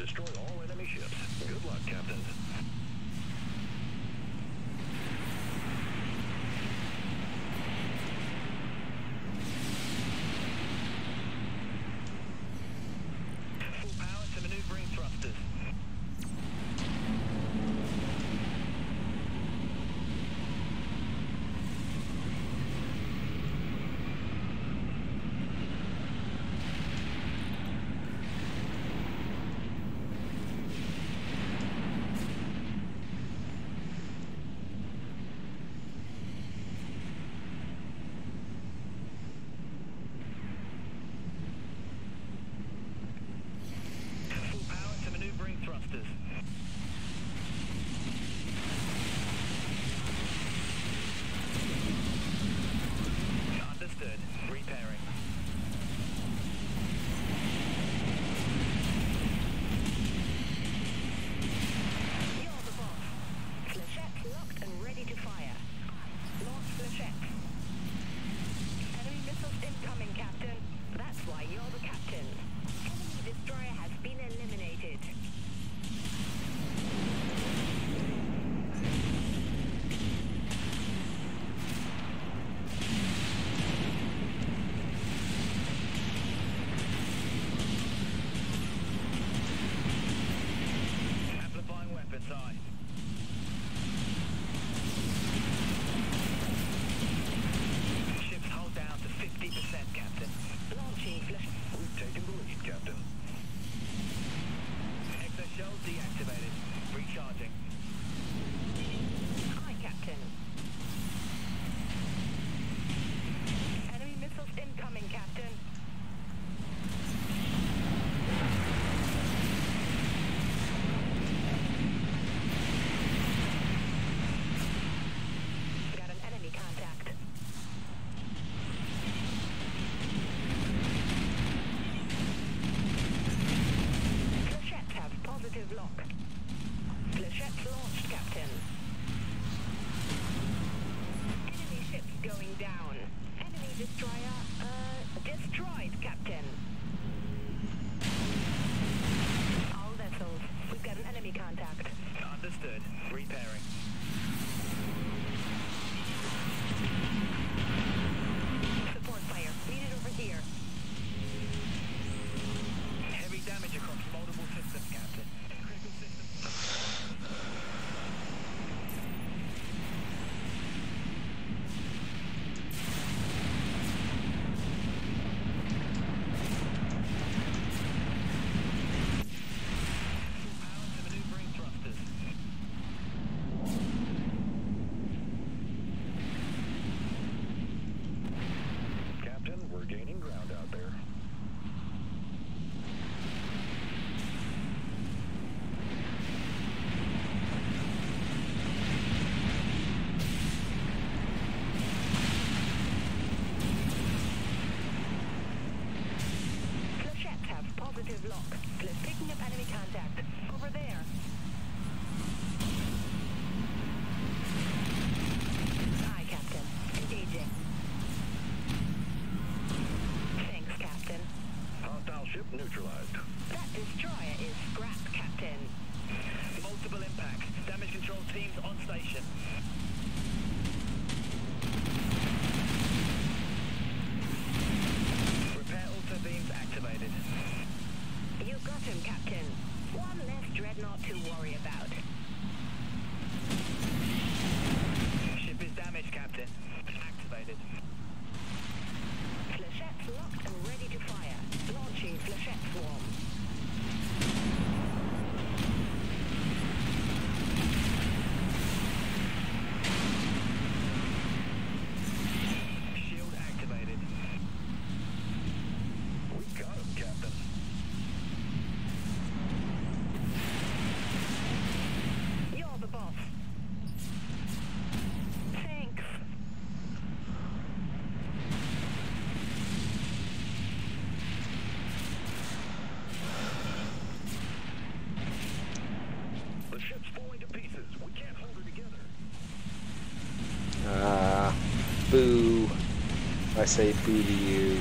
destroy all enemy ships. Good luck, Captain. active lock. Let's pick I say boo to you.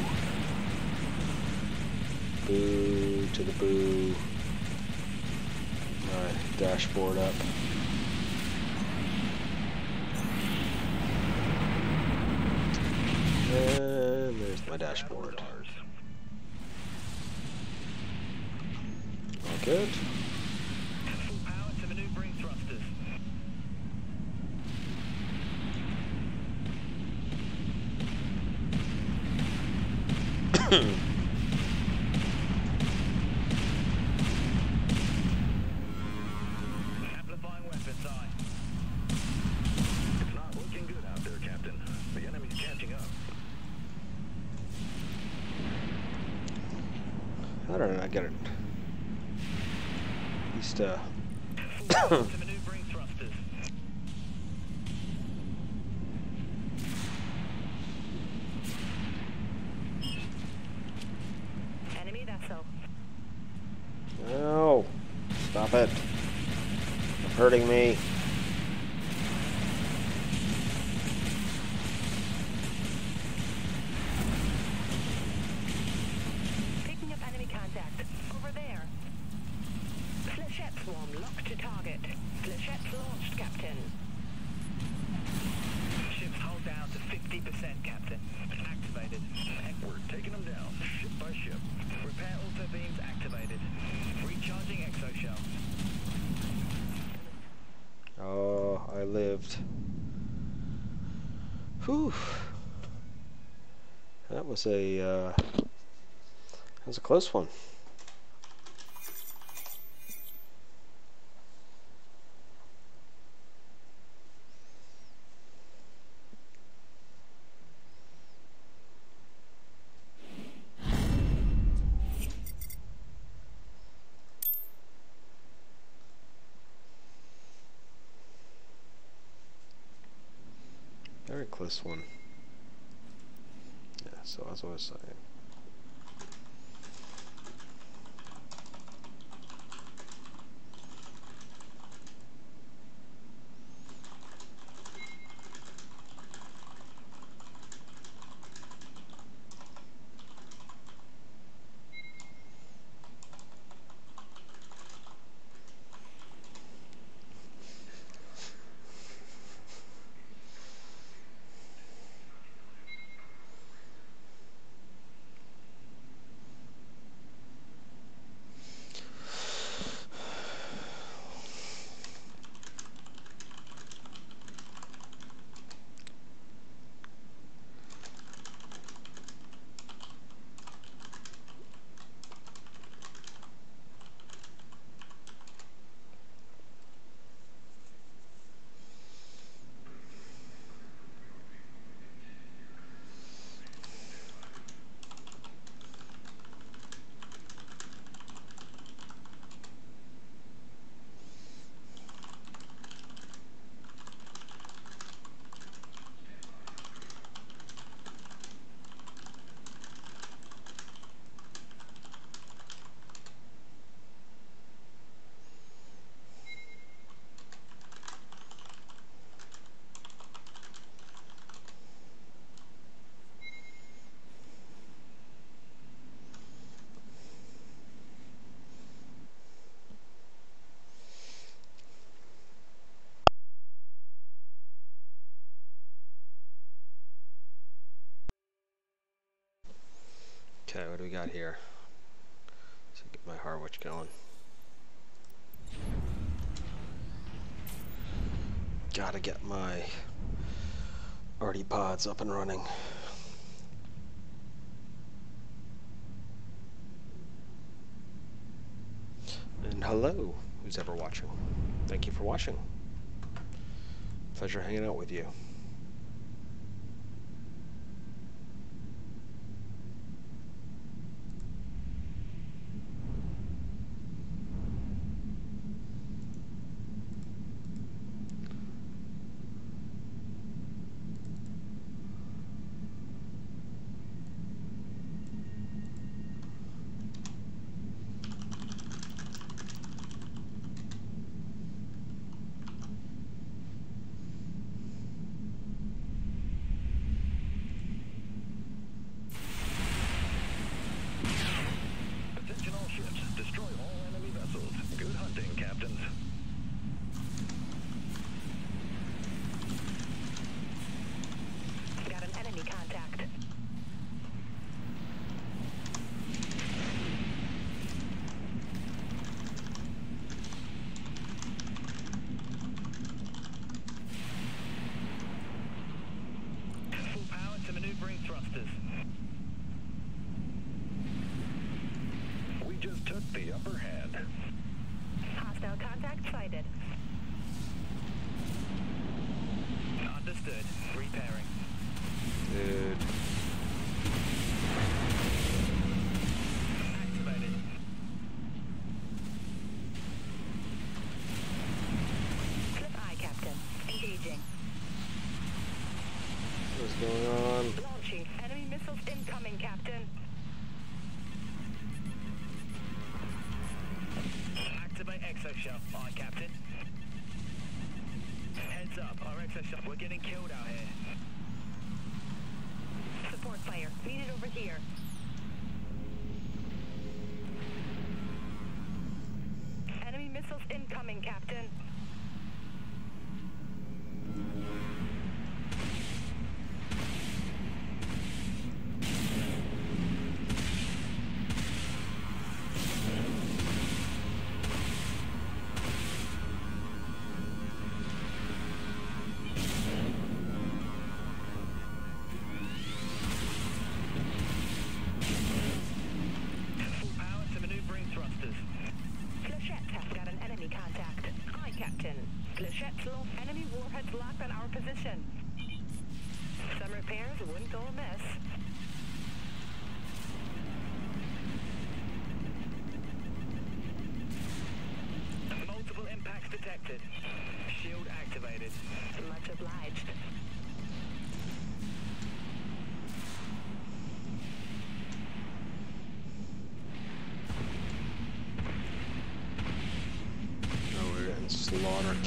Boo to the boo. Alright, dashboard up. Over there. Flechette swarm locked to target. Flechette launched, Captain. Ships hull down to 50%, Captain. Activated. We're taking them down, ship by ship. Repair auto beams activated. Recharging exoshell. Oh, I lived. Whew. That was a, uh, that was a close one. Close one. Yeah, so as I was saying. Got here? So get my Harwich going. Gotta get my arty pods up and running. And hello, who's ever watching. Thank you for watching. Pleasure hanging out with you.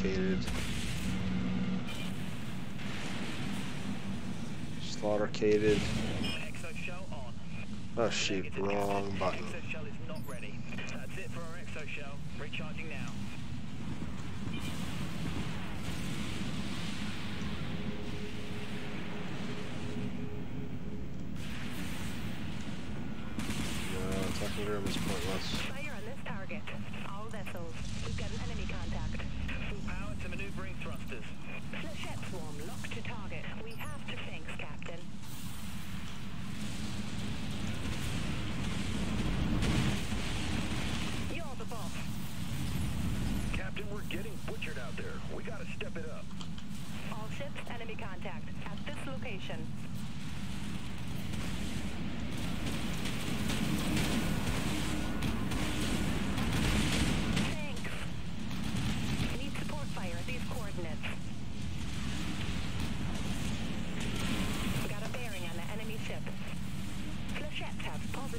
complicated. Slaughtercated. Oh shit! wrong button.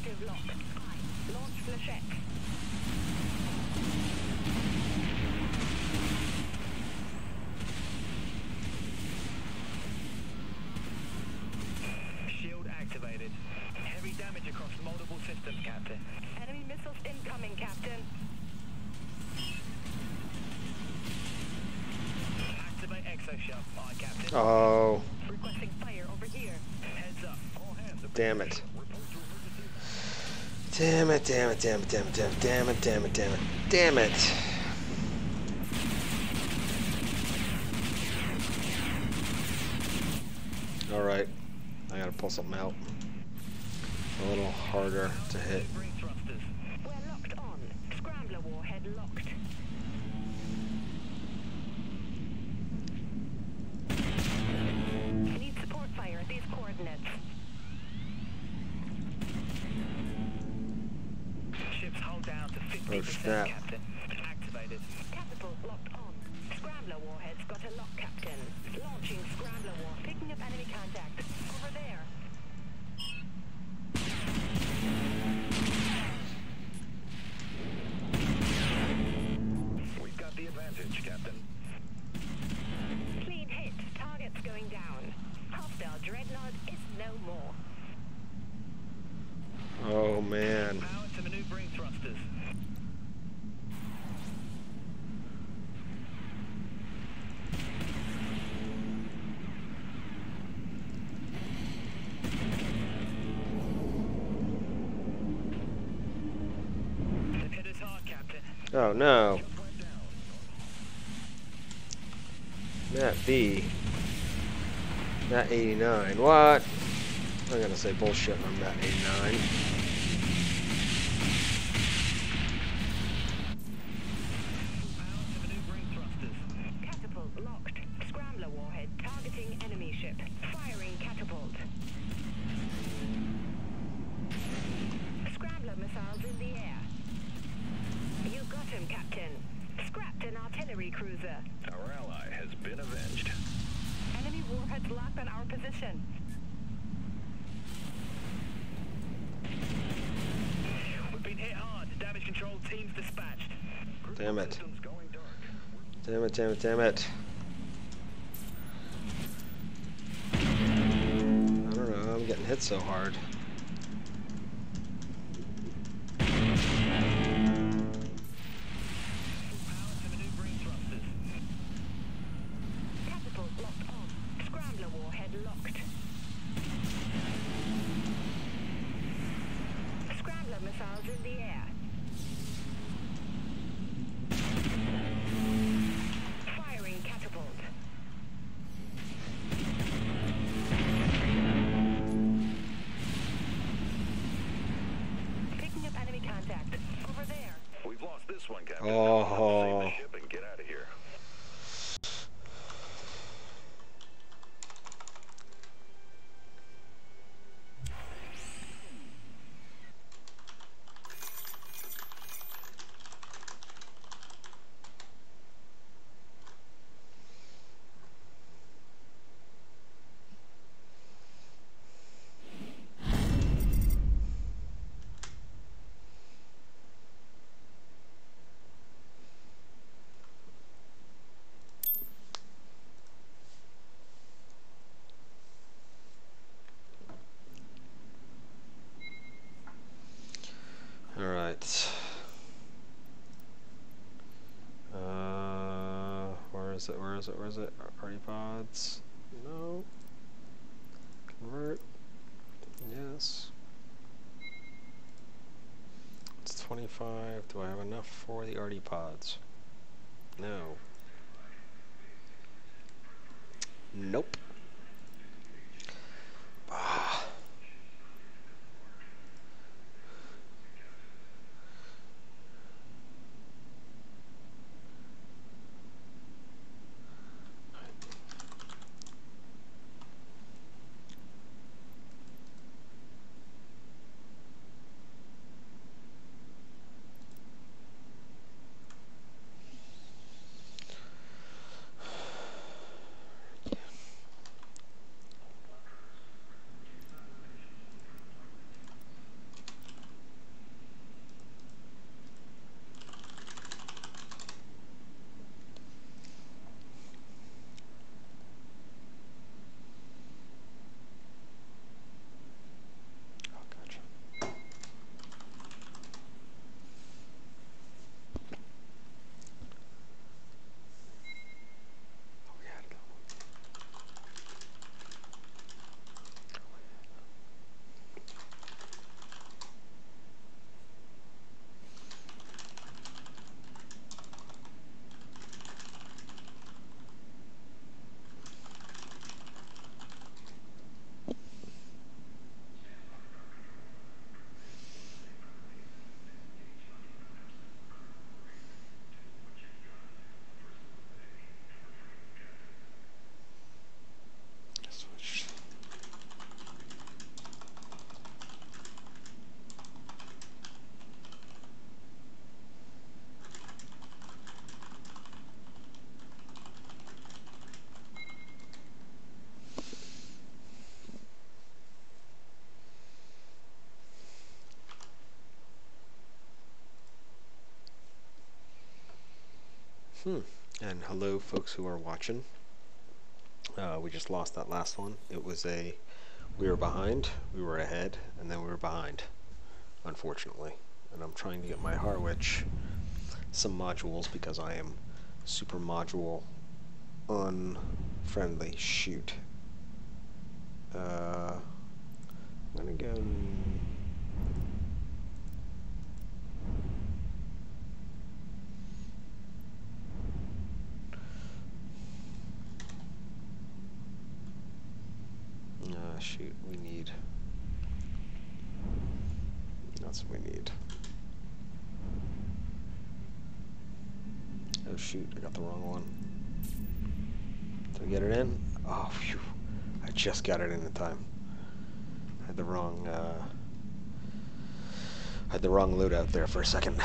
Lock. Launch Shield activated. Heavy damage across multiple systems, Captain. Enemy missiles incoming, Captain. Activate exoshell. On, Captain. Oh. Requesting fire over here. Heads up. All hands. Damn it. Damn it, damn it, damn it, damn it, damn it, damn it, damn it, damn it. Alright, I gotta pull something out. A little harder to hit. no, no. Not B. Not 89. What? I'm gonna say bullshit I'm 89. Damn it, is it? Where is it? Where is it? Party pods? No. Convert. Yes. It's 25. Do I have enough for the arty pods? No. Nope. Hmm. And hello, folks who are watching. Uh, we just lost that last one. It was a. We were behind, we were ahead, and then we were behind, unfortunately. And I'm trying to get my Harwich some modules because I am super module unfriendly. Shoot. Uh, I'm gonna go. Ah, shoot, we need. That's what we need. Oh shoot, I got the wrong one. Did I get it in? Oh, phew. I just got it in in time. I had the wrong, uh, had the wrong loot out there for a second.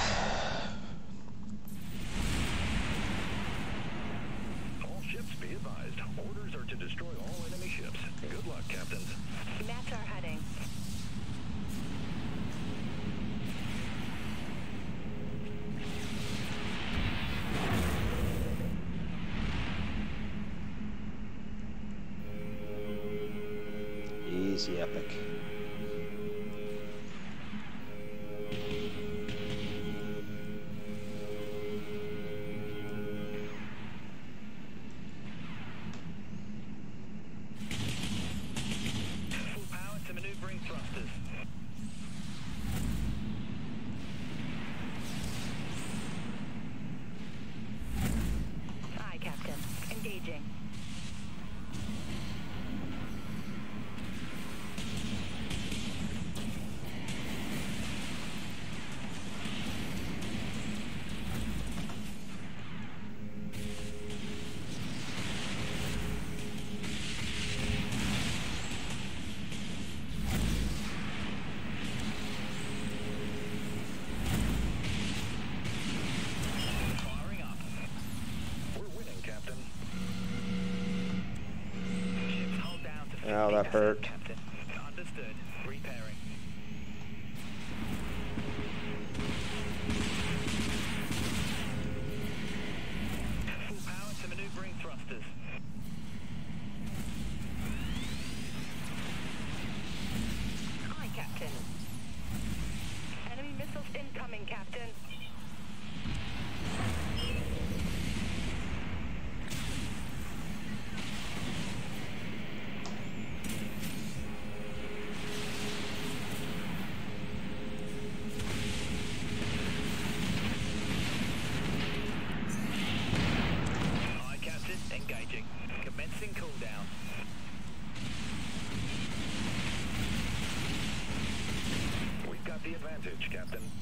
got hurt. commencing cooldown. We've got the advantage, Captain.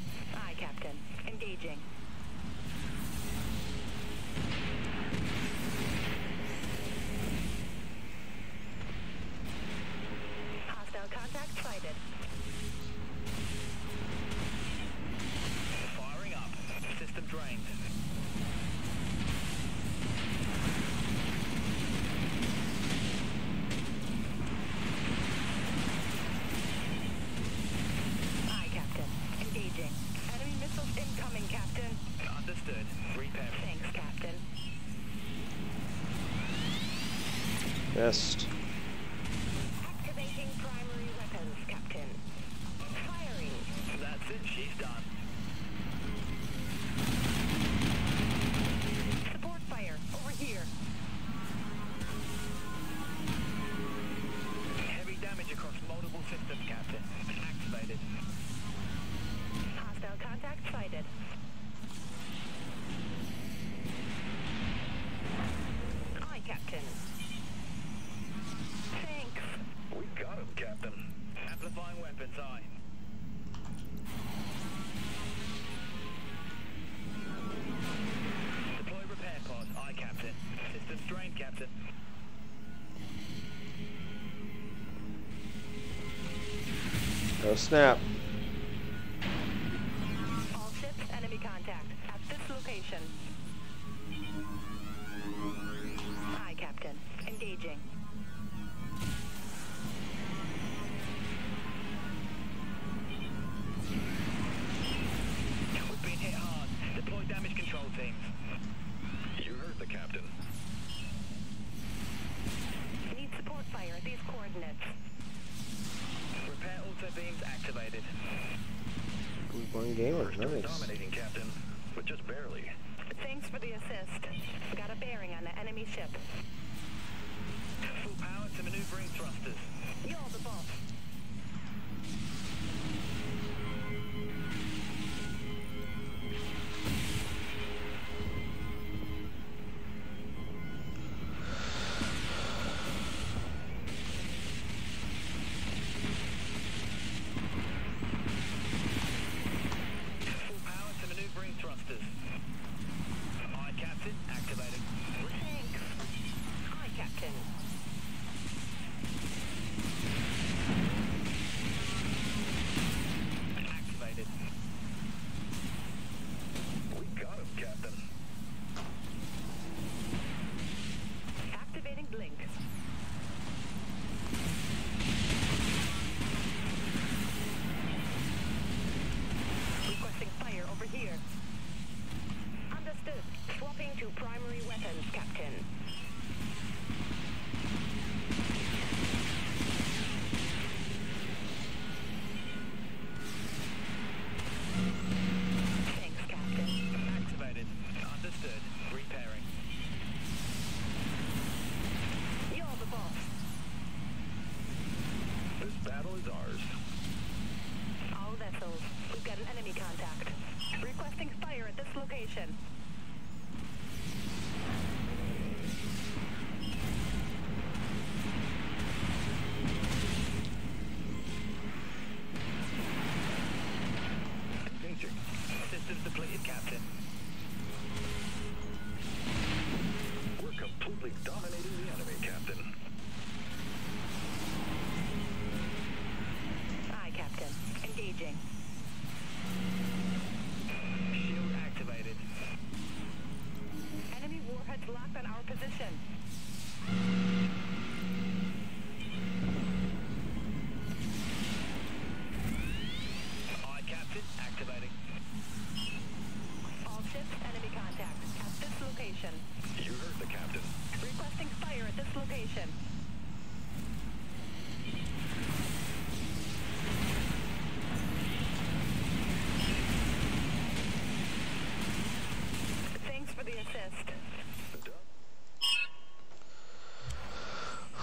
snap. enemy contact. Requesting fire at this location.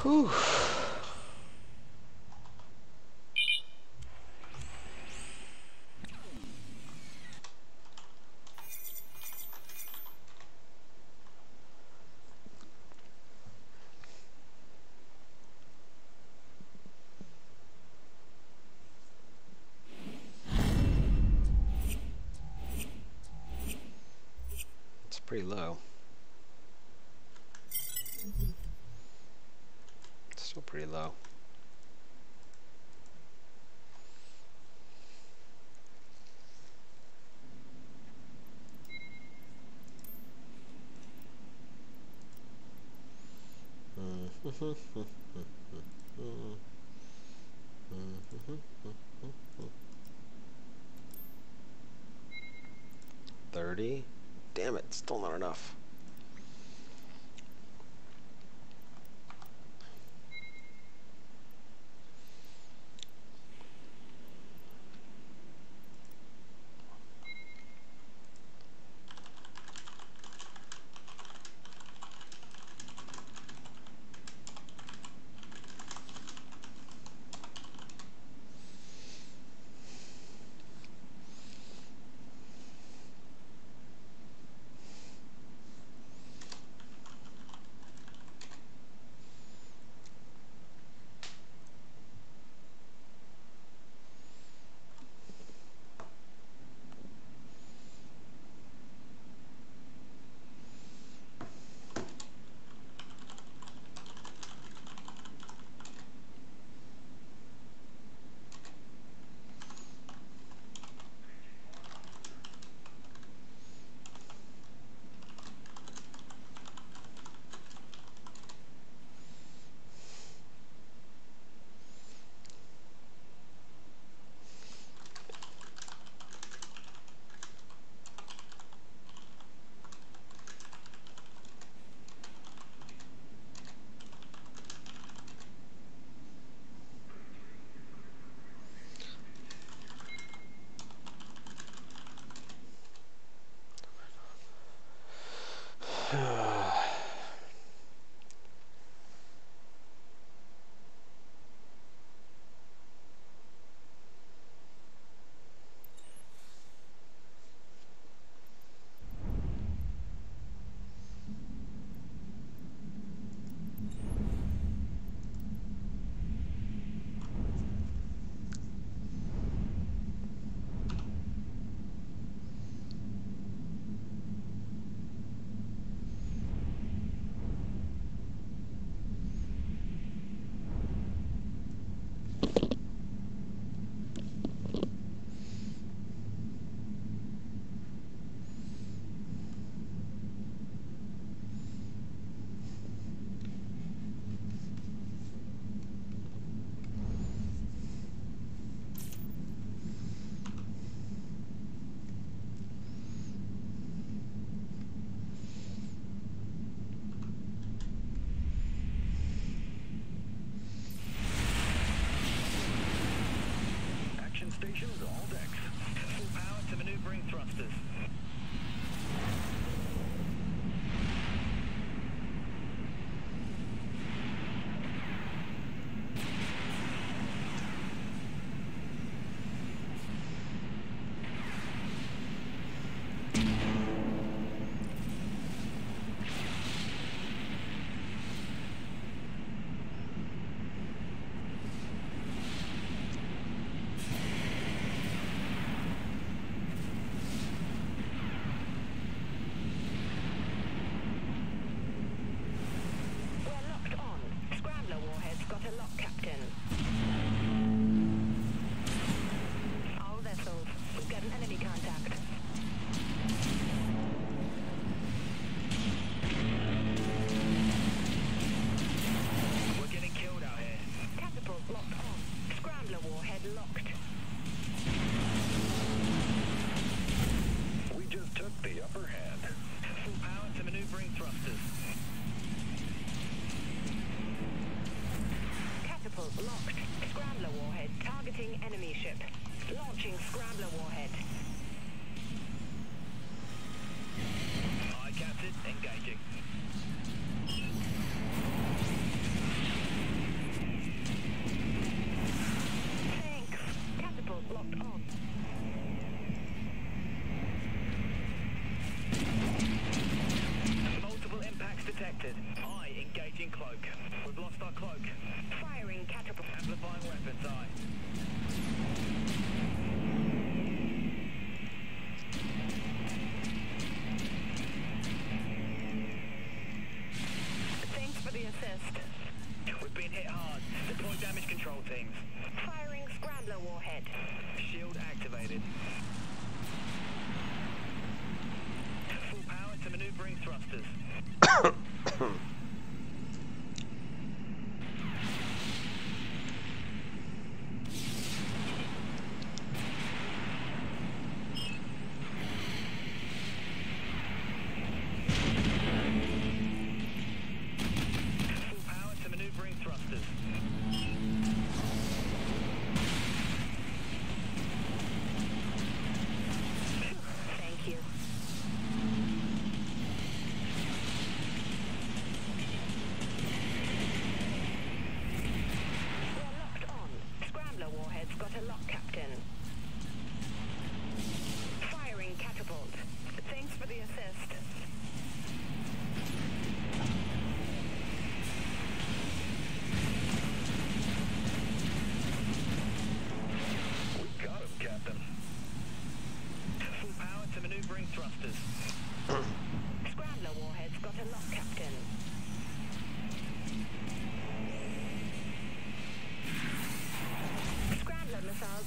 Whew. It's pretty low. so pretty low. Thirty? Damn it, still not enough.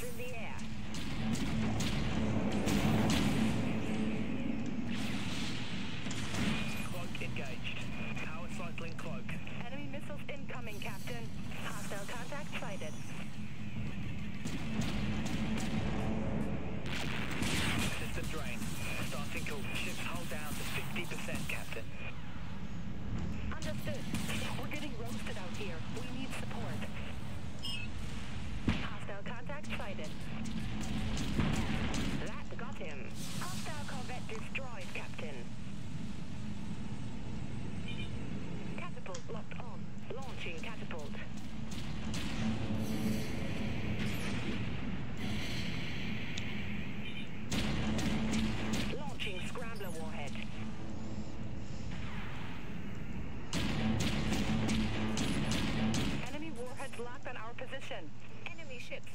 in the air.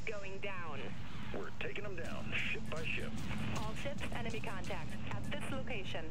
going down. We're taking them down, ship by ship. All ships, enemy contact at this location.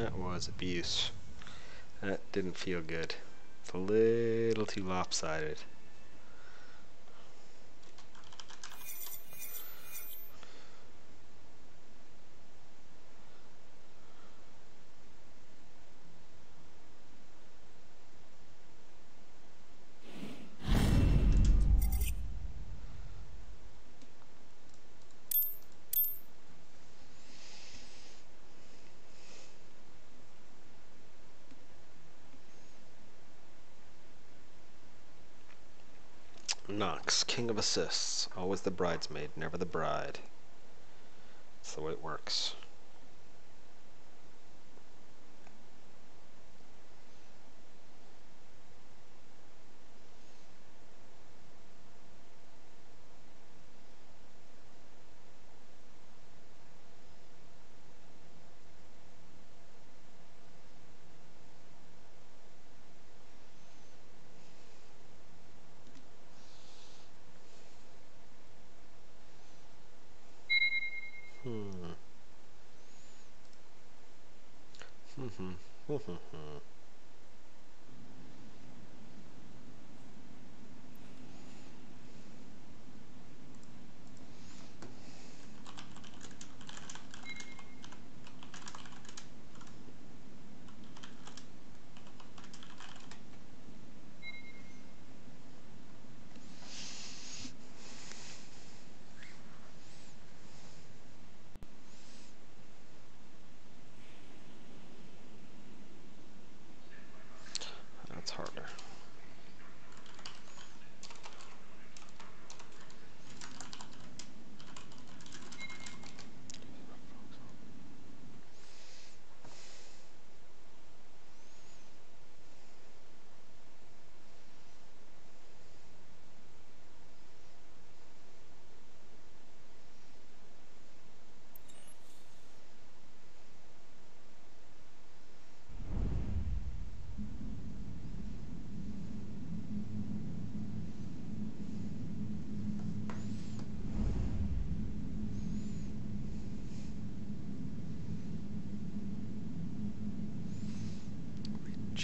That was abuse. That didn't feel good. It's a little too lopsided. king of assists. Always the bridesmaid, never the bride. That's the way it works.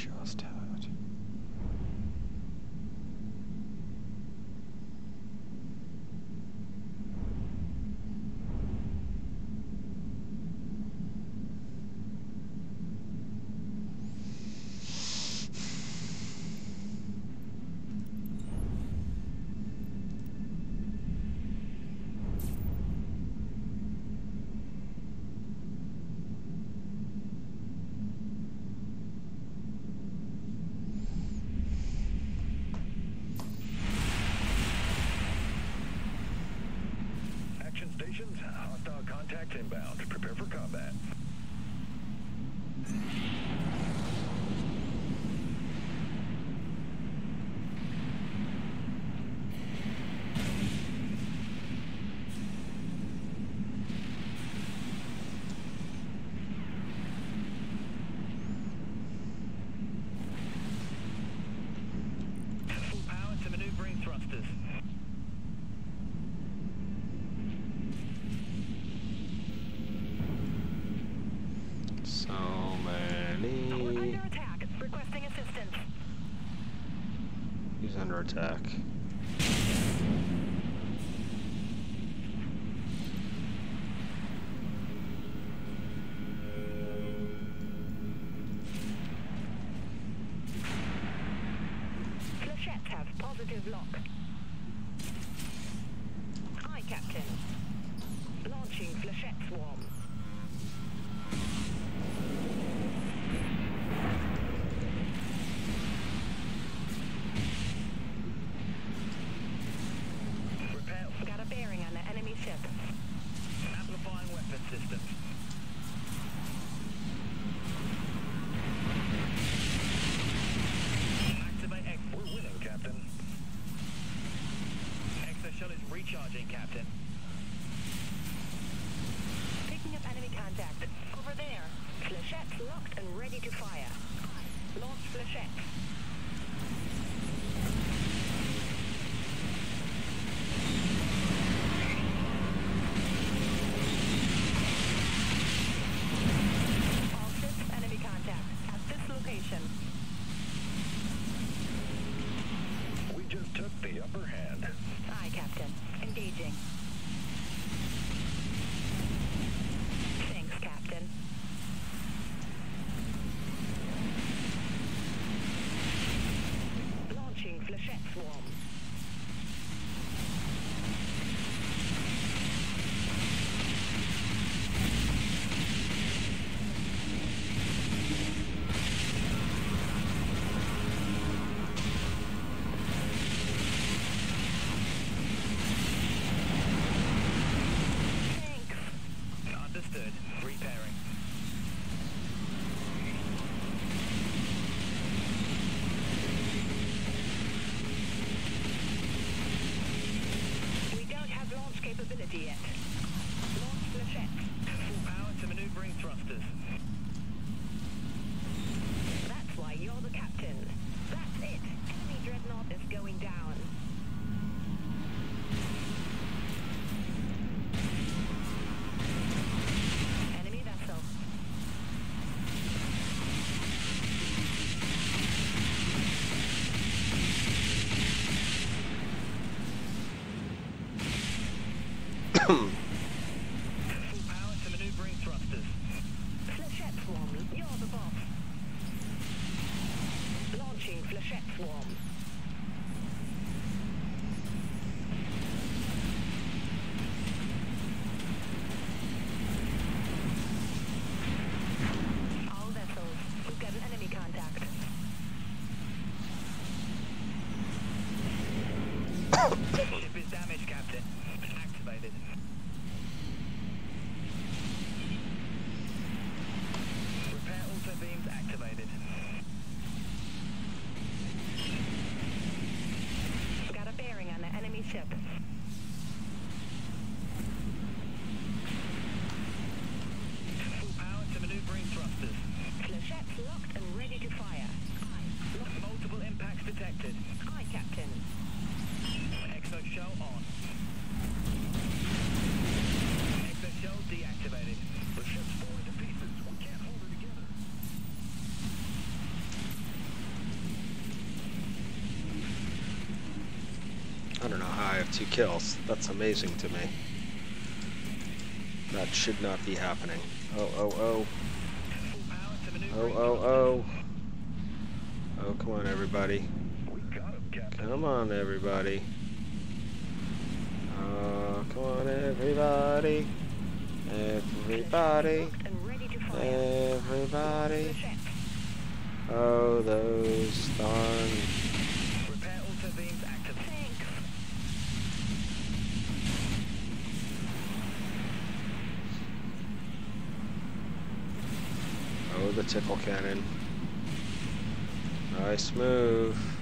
just stations. Hostile contact inbound. Prepare for combat. attack. Recharging, Captain. Flechette Swarm. mobility yet. Hmm. two kills. That's amazing to me. That should not be happening. Oh, oh, oh. Oh, oh, oh. Oh, come on, everybody. Come on, everybody. Oh, come on, everybody. Everybody. Everybody. Oh, those darn tickle cannon. Nice move.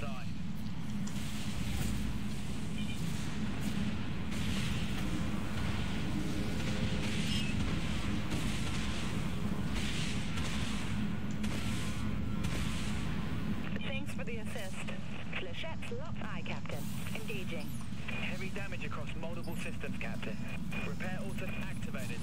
side. Thanks for the assist. Flechette's locked eye, Captain. Engaging. Heavy damage across multiple systems, Captain. Repair auto activated.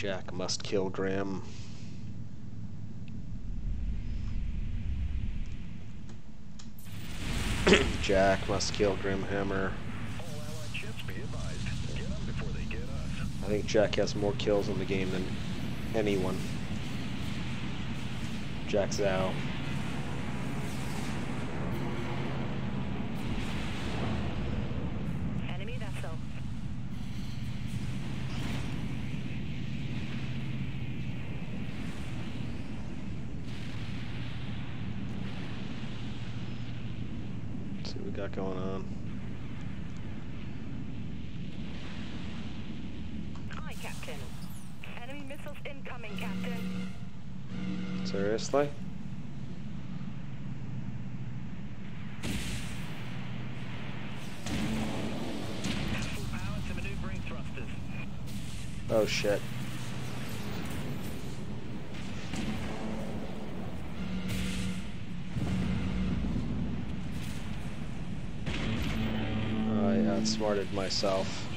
Jack must kill Graham. Jack must kill Grimhammer. I think Jack has more kills in the game than anyone. Jack's out. shit. Oh, I outsmarted myself.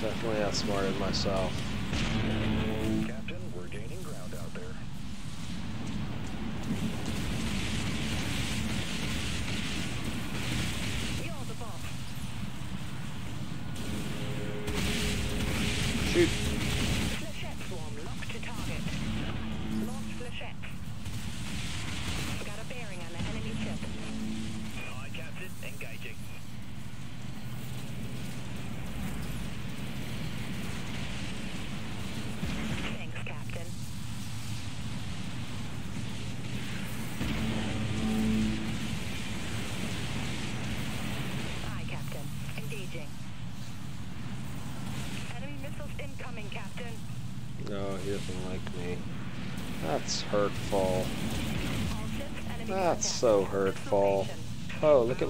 Definitely outsmarted myself.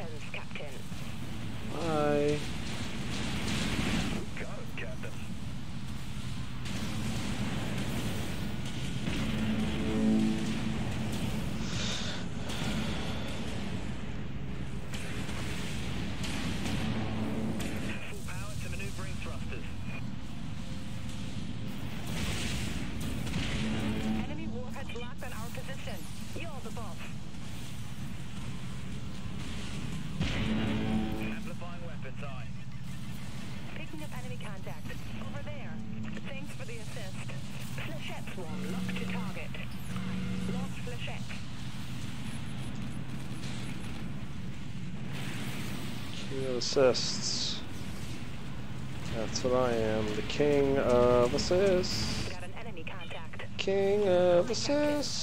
weapons, Captain. assists. That's what I am, the king of assists. King of assists.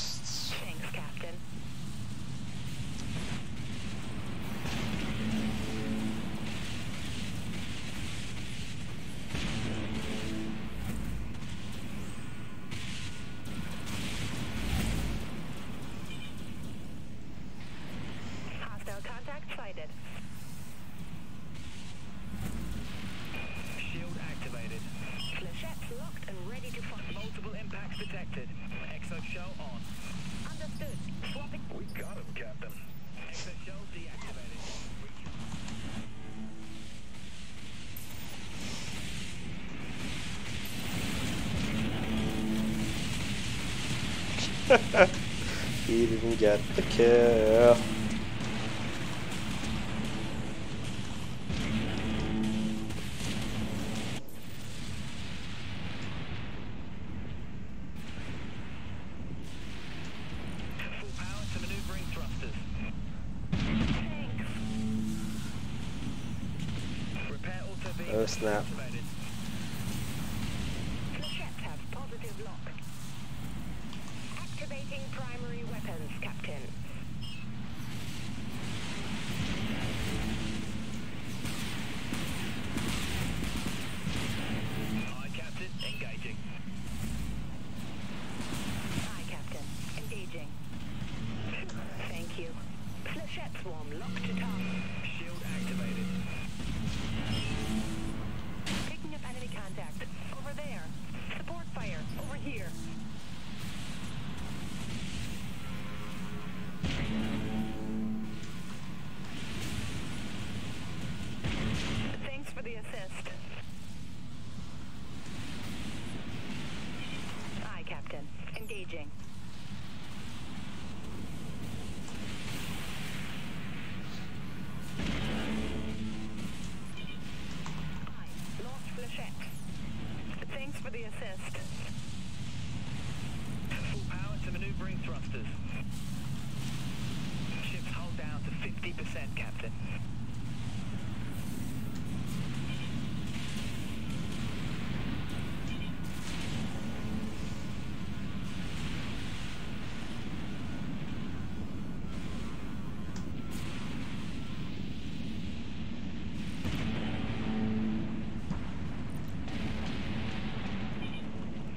something.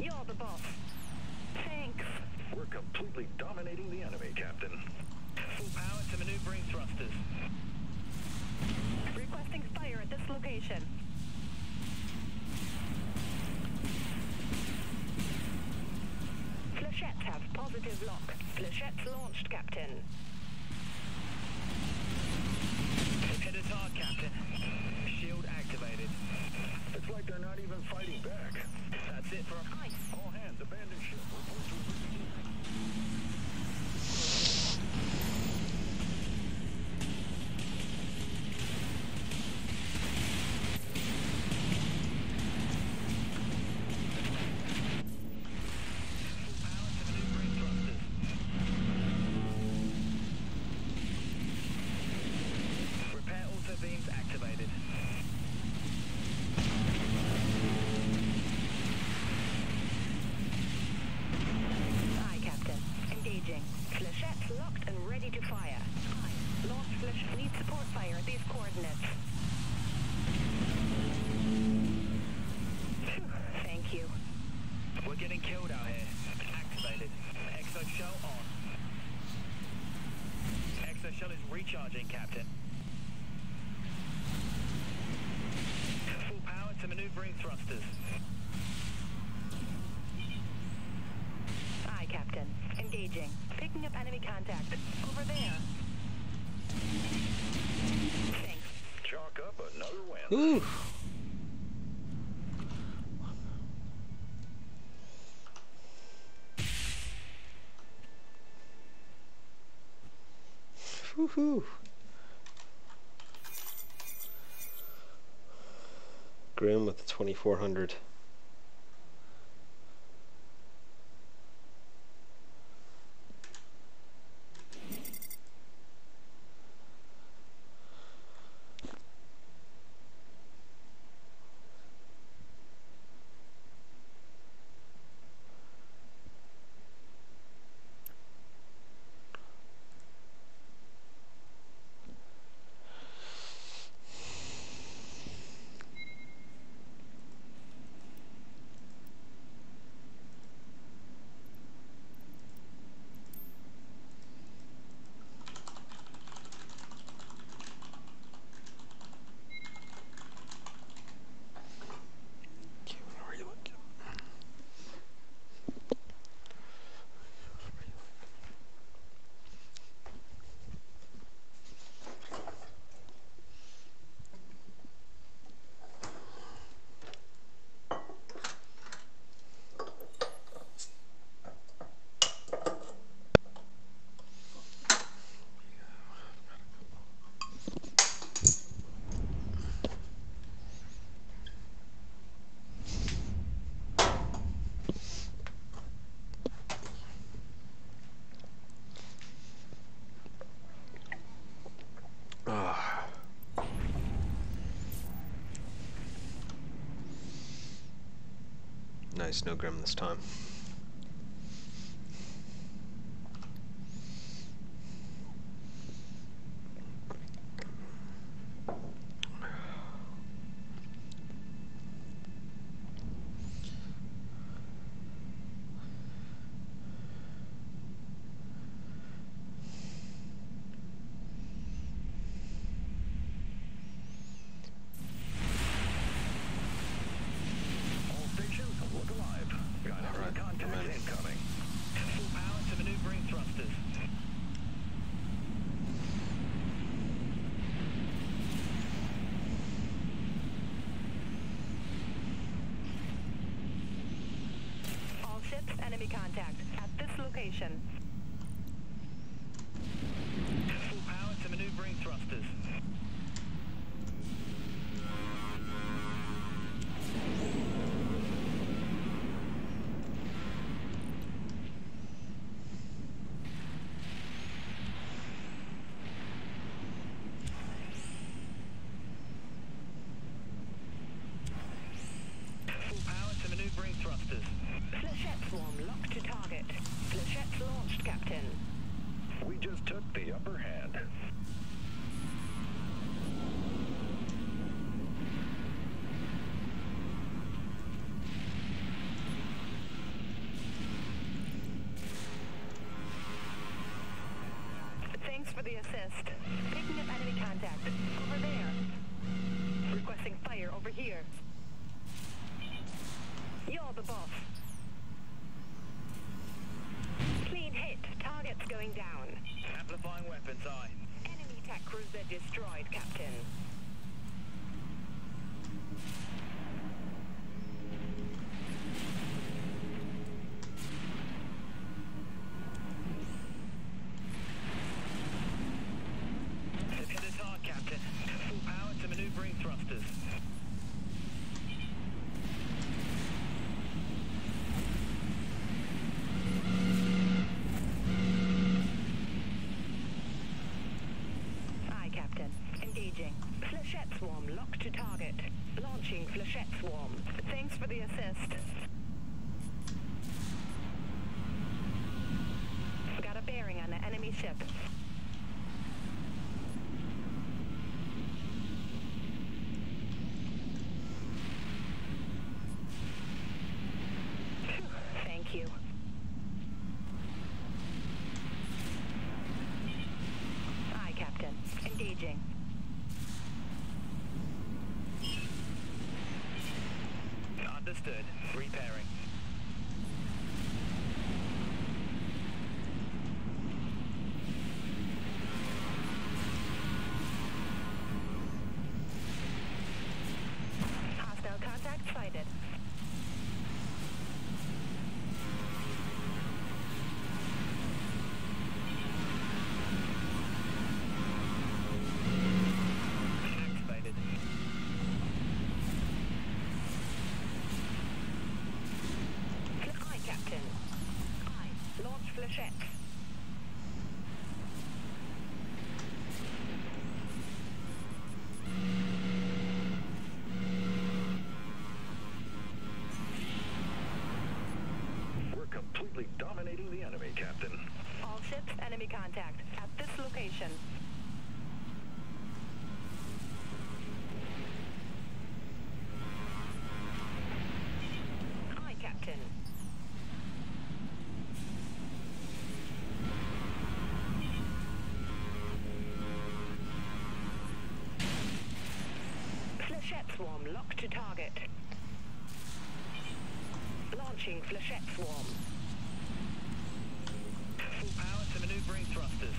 You're the boss. Thanks. We're completely dominating the enemy, Captain. Full power to maneuvering thrusters location. Flechettes have positive lock. Flechettes launched, Captain. Shell is recharging, Captain. Full power to maneuvering thrusters. Aye, Captain. Engaging. Picking up enemy contact. Over there. Thanks. Chalk up another win. Ooh. Woohoo. Grim with the 2400. Where are you looking? Ah. Nice, no grim this time. All stations, look alive. Got enemy Alright, contact I'm in. incoming. Full power to maneuvering thrusters. All ships, enemy contact. At this location. The assist. Picking up enemy contact. Over there. Requesting fire over here. You're the boss. Clean hit. Target's going down. Amplifying weapons, aye. Enemy attack cruiser destroyed, Captain. Hit us hard, Captain. Full power to maneuvering thrusters. Aye, Captain. Engaging. Flechette swarm locked to target. Launching Flechette swarm. Thanks for the assist. Got a bearing on the enemy ship. Engaging. Understood. Launch. We're completely dominating the enemy, Captain. All ships, enemy contact. At this location. Swarm locked to target. Launching flechette swarm. Full power to maneuvering thrusters.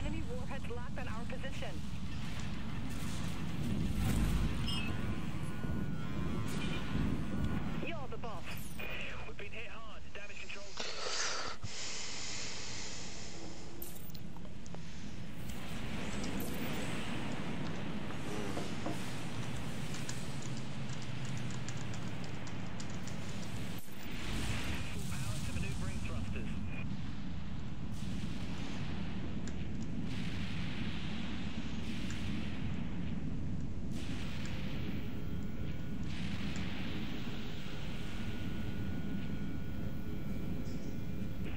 Enemy warheads locked on our position. You're the boss. We've been hit hard. Damage control. Full power to maneuvering thrusters.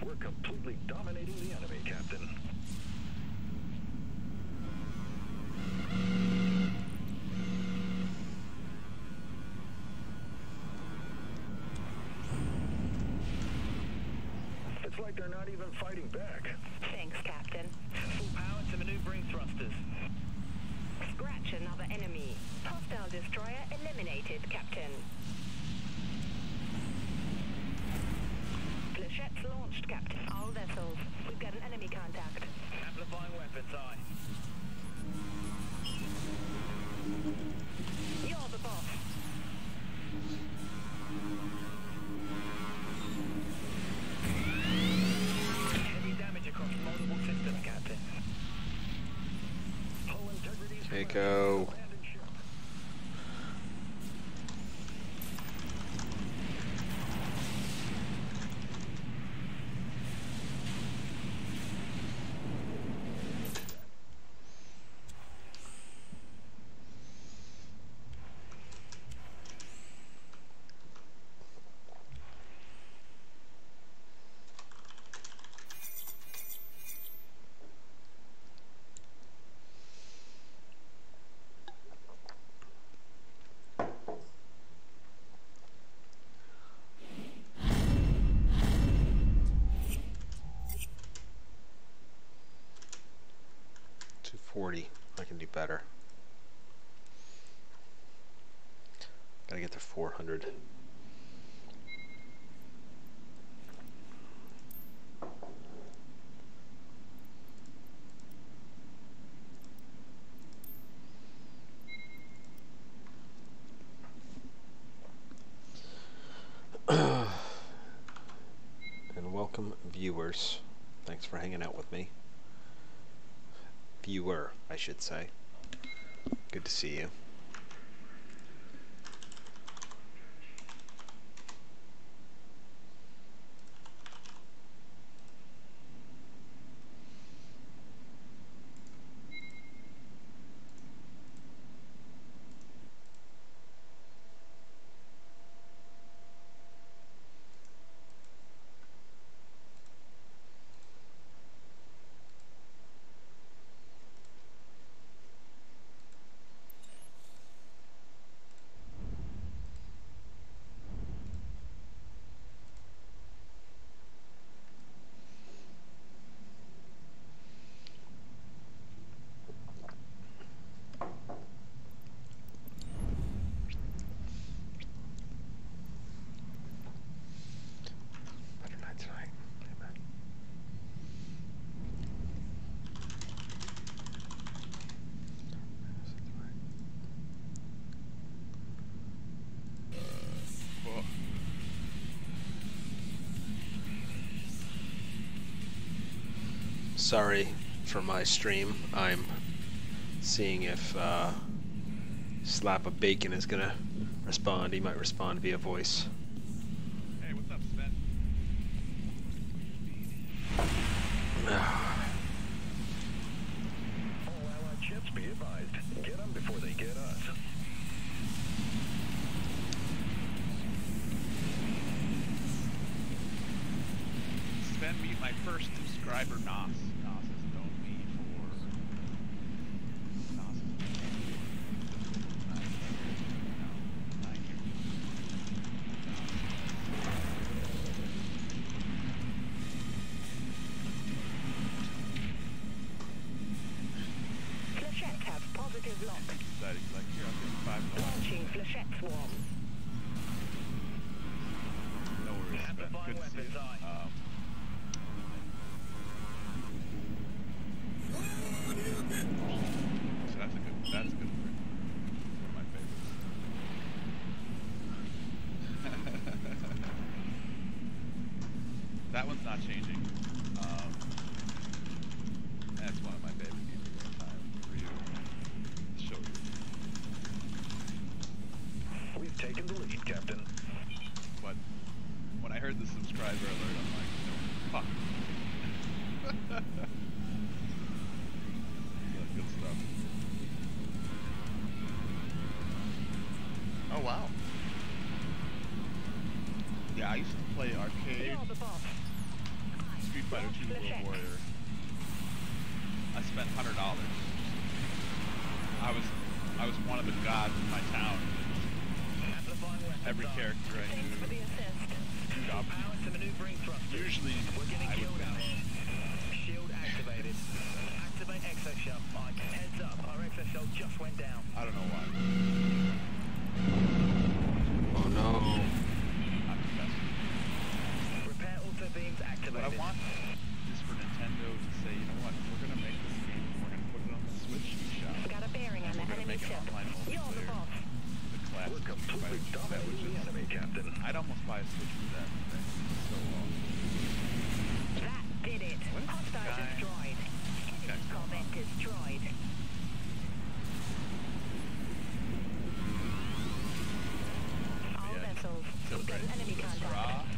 We're completely dominating the enemy, Captain. It's like they're not even fighting back. Thanks, Captain. Full power to maneuvering thrusters. Scratch another enemy. Hostile destroyer eliminated, Captain. Flechettes launched, Captain. All vessels. We've got an enemy contact. Amplifying weapons, aye. You're the boss. Heavy damage across multiple systems, Captain. Hull integrity is Keiko. land and ship. Two forty. I can do better. Gotta get to four hundred. and welcome viewers. Thanks for hanging out with me. Viewer, I should say. Good to see you. sorry for my stream. I'm seeing if uh, Slab of Bacon is gonna respond. He might respond via voice. play arcade, Street Fighter 2 World Warrior. I spent hundred dollars. I was I was one of the gods in my town. Every character I Enemy contact.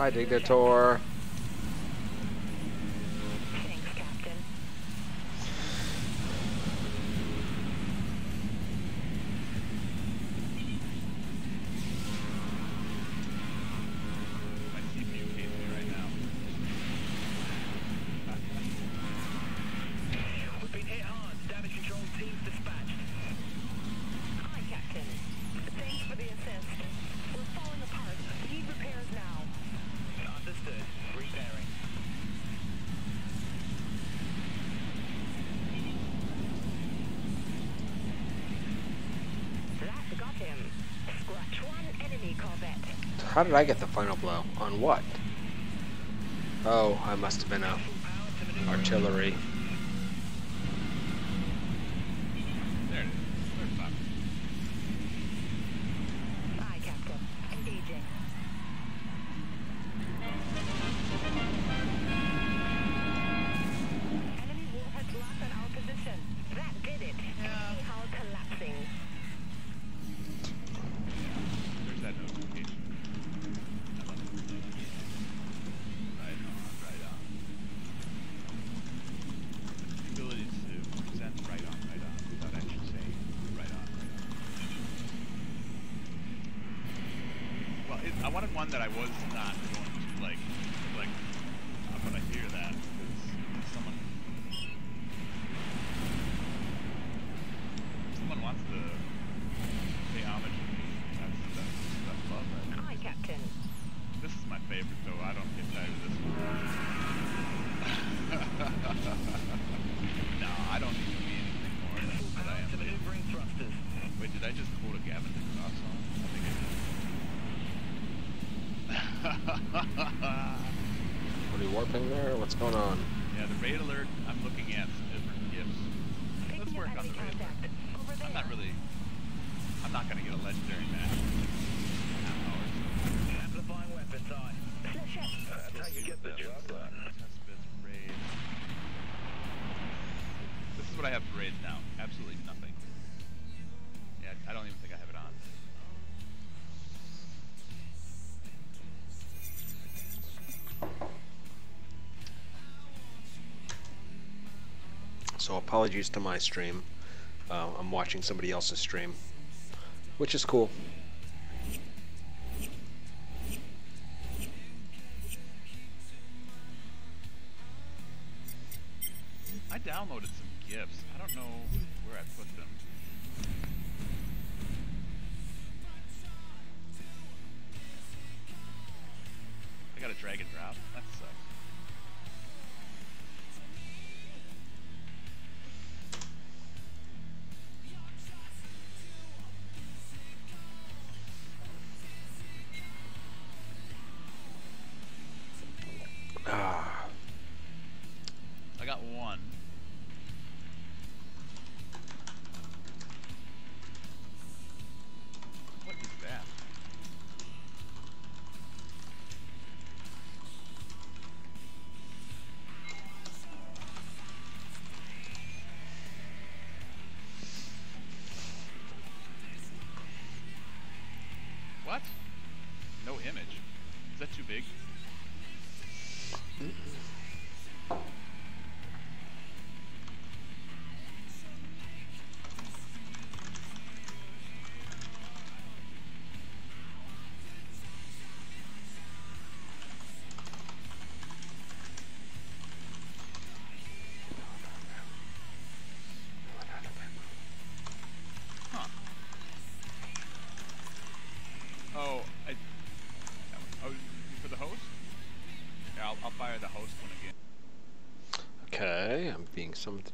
I dig the tour. How did I get the final blow? On what? Oh, I must have been a artillery. So apologies to my stream. Uh, I'm watching somebody else's stream, which is cool. I downloaded some gifs. I don't know where I put them. I got a drag and drop. That sucks.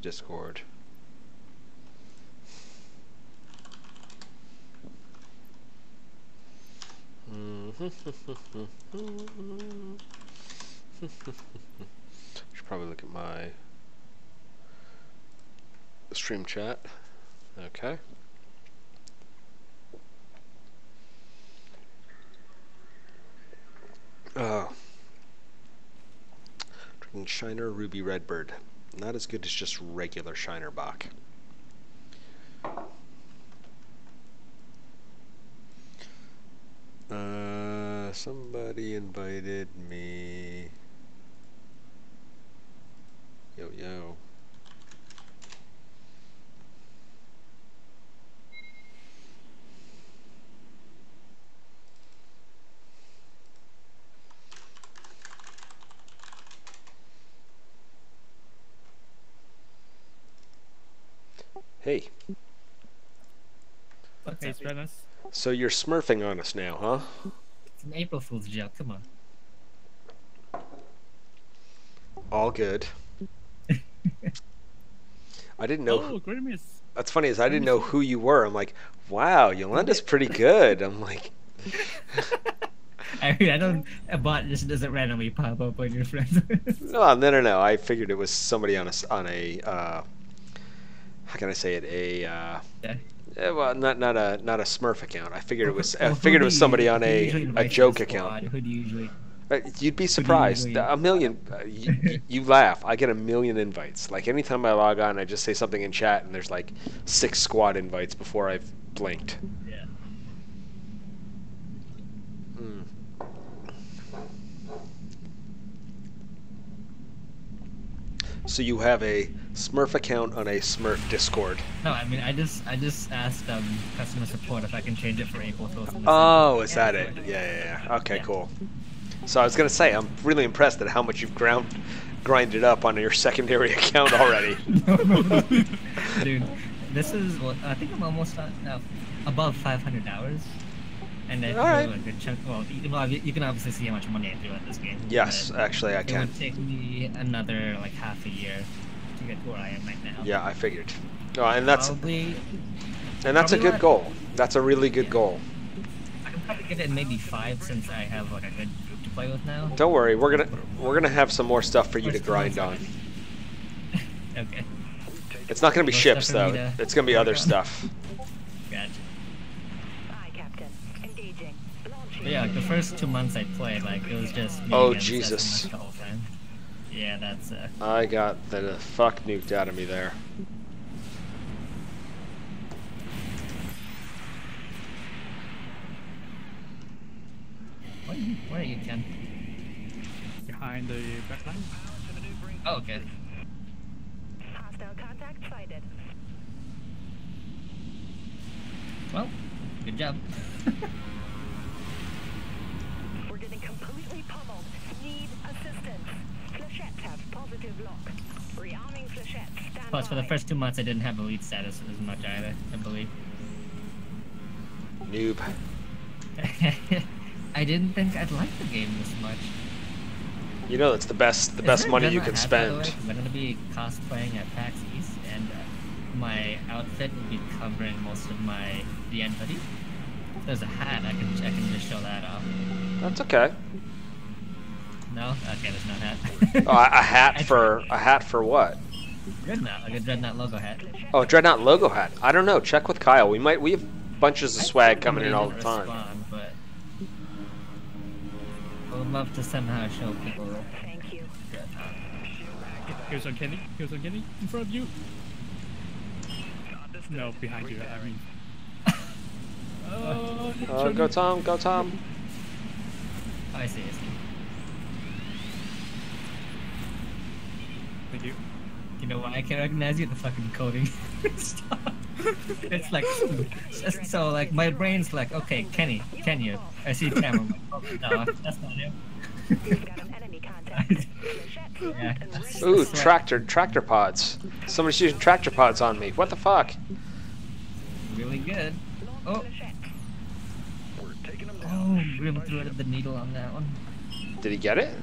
Discord. Should probably look at my stream chat. Okay. Uh, drinking Shiner Ruby Redbird. Not as good as just regular Shiner Bock. Uh, somebody invited me. Yo yo. Hey, Okay, Spreaders. So you're smurfing on us now, huh? It's an April Fool's joke. Come on. All good. I didn't know. Oh, Grimace. That's funny is I didn't know who you were. I'm like, wow, Yolanda's pretty good. I'm like, I mean, I don't. A bot just doesn't randomly pop up on your friends. no, no, no, no. I figured it was somebody on a s- on a uh, how can I say it? A uh, Yeah. Eh, well, not not a not a Smurf account. I figured it was Well, who figured it was somebody on a a joke account. Who do you usually? Uh, You'd be surprised. usually- A million. Uh, you, you- laugh. I get a million invites. Like anytime I log on, I just say something in chat, and there's like six squad invites before I've blinked. Yeah. Hmm. So you have a Smurf account on a Smurf Discord. No, I mean I just I just asked um customer support if I can change it for April Fool's. Oh, is that it? Yeah, yeah, yeah. Okay, Yeah. cool. So I was gonna say, I'm really impressed at how much you've ground grinded up on your secondary account already. Dude, this is what I think I'm almost on, uh, above 500 hours. And I threw Alright. a chunk. Well, you, well, you can obviously see how much money I threw at this game. yes, actually, I It can. would take me another like half a year get to where I am right now. Yeah, I figured. Oh, and that's probably and that's a good not- goal. That's a really good goal. I can probably get it in maybe five since I have like a good group to play with now. Don't worry, we're gonna we're gonna have some more stuff for you to grind on. Okay, It's not gonna be More ships though. to It's gonna be other stuff. gotcha. Aye, Captain. Engaging. But yeah, like the first two months I played, like it was just me Oh, Jesus. SMS the whole time. Yeah, that's it. I got the fuck nuked out of me there. Where are you, where are you Ken? behind the back line. Oh, okay. Hostile contact sighted. Well, good job. Plus, for the first two months, I didn't have elite status as much either. I believe. Noob. I didn't think I'd like the game this much. You know that's the best the Is best money you can spend. by the way? spend. 'Cause I'm gonna be cosplaying at PAX East, and uh, my outfit will be covering most of my DN hoodie. There's a hat. I can I can just show that off. That's okay. No, okay, there's no hat. Oh, a a hat for a hat for what? Dreadnought, like a Dreadnought logo hat. Oh, Dreadnought logo hat. I don't know. Check with Kyle. We might we have bunches of I swag coming in all the time. respond, but I would love to somehow show people Thank you. Dreadnought. Here's on Kenny. Here's on Kenny. In front of you. No, behind you. I mean. Oh, Uh, go Tom, go Tom. Oh, I see, I see. Thank you. You know why I can recognize you? The fucking coding stuff. It's like so- so like my brain's like, okay, Kenny, can you? I see camera. I'm like, oh, no, that's not him. We've got an enemy contact. Flechettes locked Yeah. Ooh, tractor tractor pods. Somebody's using tractor pods on me. What the fuck? Really good. Launch Oh. flechettes. We're taking them Oh, down. Grim threaded the needle on that one. Did he get it?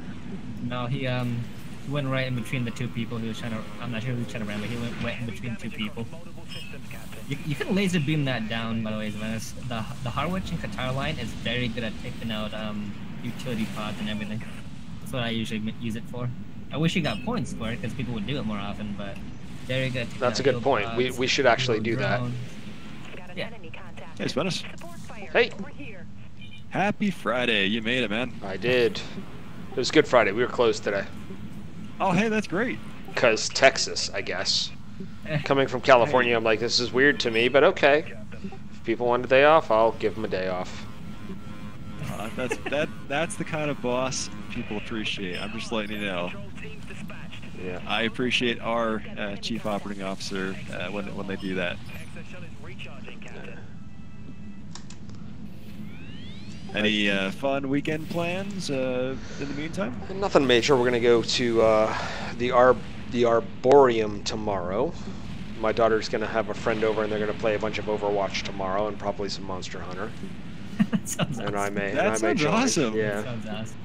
No, he um he went right in between the two people. He was trying to. I'm not sure who he was trying to ram, but he went right in between two people. Multiple systems, Captain. You, you can laser beam that down, by the way, Venice. The the Harwich and Qatar line is very good at taking out um utility pods and everything. That's what I usually use it for. I wish you got points for it because people would do it more often, but very good. at taking That's a good point. We- pods, we should actually do that. drones. We've Yeah. Hey, Venice. Hey. Here. Happy Friday. You made it, man. I did. It was Good Friday. We were closed today. Oh, hey, that's great. Because Texas, I guess. Eh, Coming from California, I'm like, this is weird to me, but okay. If people want a day off, I'll give them a day off. Uh, that's that. That's the kind of boss people appreciate. I'm just letting you know. Control teams dispatched. Yeah. I appreciate our uh, chief operating officer uh, when when they do that. Any uh, fun weekend plans uh, in the meantime? Nothing major. We're gonna go to uh, the Ar- the Arboretum tomorrow. My daughter's gonna have a friend over, and they're gonna play a bunch of Overwatch tomorrow, and probably some Monster Hunter. that sounds And I awesome. may, and That I may sounds join. awesome. Yeah. Sounds awesome.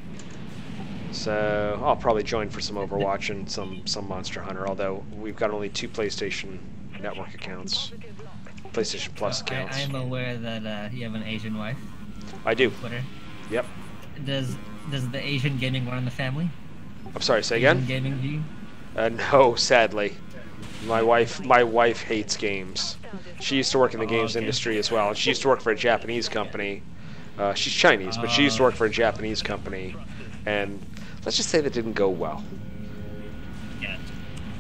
So I'll probably join for some Overwatch and some some Monster Hunter. Although we've got only two PlayStation Network accounts, Positive lock. PlayStation Plus I, accounts. I am aware that uh, you have an Asian wife. I do. Twitter. Yep. Does does the Asian gaming run in the family? I'm sorry. Say Asian again. gaming gene? Uh, no, sadly, my wife my wife hates games. She used to work in the Oh, games okay. industry as well, she used to work for a Japanese company. Uh, she's Chinese, but she used to work for a Japanese company, and let's just say that didn't go well. Yeah.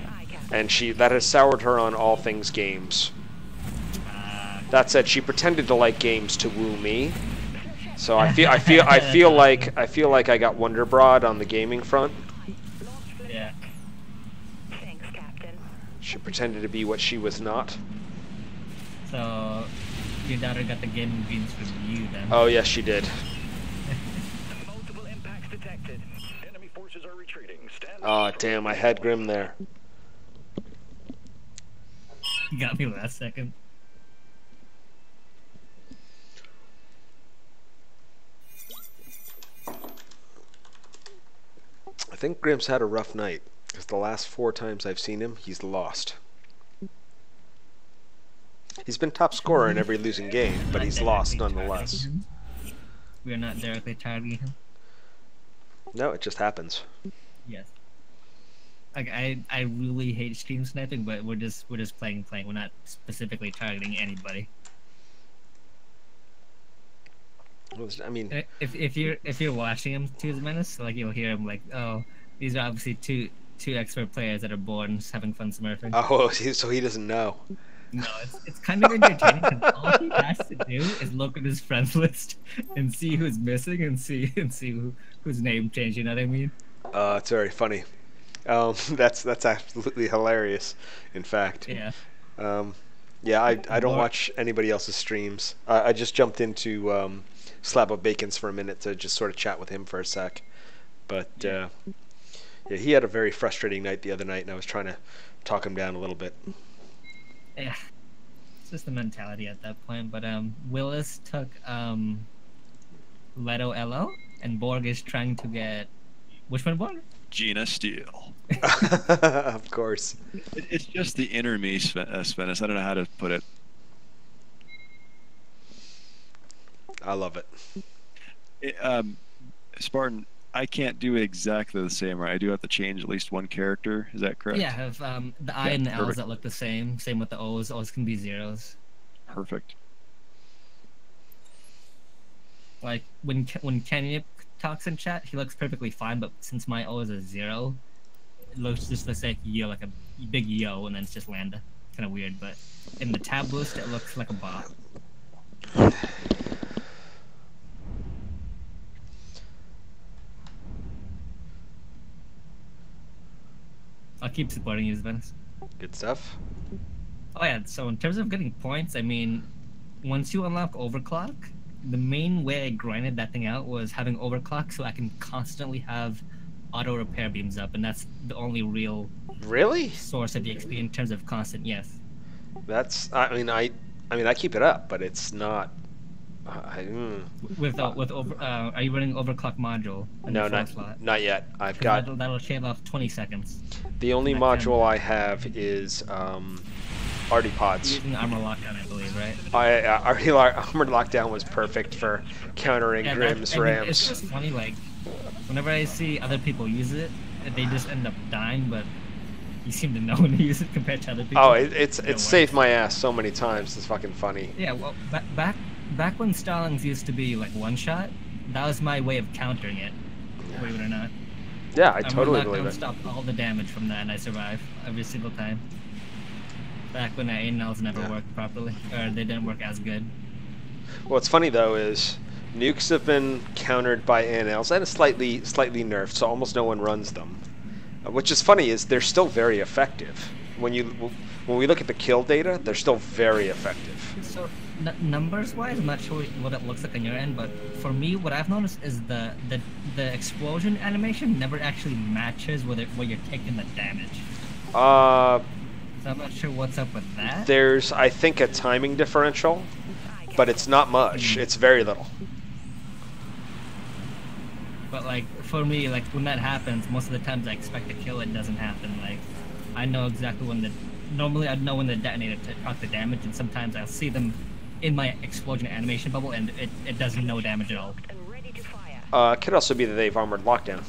Aye, Captain. And she that has soured her on all things games. That said, she pretended to like games to woo me. So I feel I feel I feel like I feel like I got Wonder Broad on the gaming front. yeah. Thanks, Captain. She pretended to be what she was not. So your daughter got the gaming greens from you then. Oh yes, she did. Multiple impacts detected. Enemy forces are retreating. Stand Oh damn, I had Grim there. You got me last second. I think Grim's had a rough night. Because the last four times I've seen him, he's lost. He's been top scorer in every losing game, but he's lost nonetheless. We are not directly targeting him. No, it just happens. Yes. Like I, I really hate stream sniping, but we're just we're just playing playing. We're not specifically targeting anybody. I mean, If if you're if you're watching him to the menace, like you'll hear him like, oh, these are obviously two two expert players that are bored and just having fun smurfing. oh, so he doesn't know. No, it's, it's kind of entertaining because all he has to do is look at his friends list and see who's missing and see and see who, whose name changed. You know what I mean? Uh, it's very funny. Um, that's that's absolutely hilarious. In fact, Yeah. um, yeah, I, I don't watch anybody else's streams. I, I just jumped into um, Slab of Bacon's for a minute to just sort of chat with him for a sec. But uh, yeah, he had a very frustrating night the other night, and I was trying to talk him down a little bit. Yeah. It's just the mentality at that point. But um, Willis took um, Leto Elo, and Borg is trying to get which one, Borg? Gina Steele. of course. It, it's just the inner me, Sven- uh, Svenis. I don't know how to put it. I love it. It, um, Spartan, I can't do exactly the same, right? I do have to change at least one character. Is that correct? Yeah, have um, the I Yeah, and the L's that look the same. Same with the O's. O's can be zeros. Perfect. Like when when Kenya talks in chat, he looks perfectly fine. But since my O is a zero, it looks just looks like yo, like a big yo, and then it's just Landa. Kind of weird, but in the tab list, it looks like a bot. keep supporting you, Venice. Good stuff. Oh yeah, so in terms of getting points, I mean, once you unlock overclock, the main way I grinded that thing out was having overclock so I can constantly have auto repair beams up, and that's the only real Really? source of the XP in terms of constant. Yes. That's. I mean, I. I mean, I keep it up, but it's not. I, mm. With uh, with over, uh, are you running overclock module? No, the not slot? not yet. I've got that'll, that'll shave off 20 seconds. the only module I have is um, Artie Pods. Using armor lockdown, I believe, right? I uh, Artie Lo- Armored Lockdown was perfect for countering Yeah, Grim's I mean, Rams. It's just funny, like, whenever I see other people use it, they just end up dying, but you seem to know when to use it compared to other people. Oh, it, it's it's saved my ass so many times. It's fucking funny. Yeah, well, ba- back back when Stallings used to be like one shot, that was my way of countering it. Believe it or not. Yeah, I Armor totally believe it. I stop all the damage from that, and I survive every single time. Back when the ANLs never Yeah. worked properly, or they didn't work as good. What's funny though is nukes have been countered by ANLs and slightly slightly nerfed, so almost no one runs them. Uh, Which is funny is they're still very effective. When you when we look at the kill data, they're still very effective. So numbers wise, I'm not sure what it looks like on your end, but for me, what I've noticed is the the, the explosion animation never actually matches with it where you're taking the damage. Uh, So I'm not sure what's up with that. there's I think a timing differential, but it's not much. It's very little. But like for me, like when that happens, most of the times I expect to kill, it doesn't happen. Like I know exactly when the normally I'd know when the detonator to proc the damage, and sometimes I'll see them in my explosion animation bubble, and it, it does no damage at all. And ready to fire. Uh, could also be that they've armored lockdown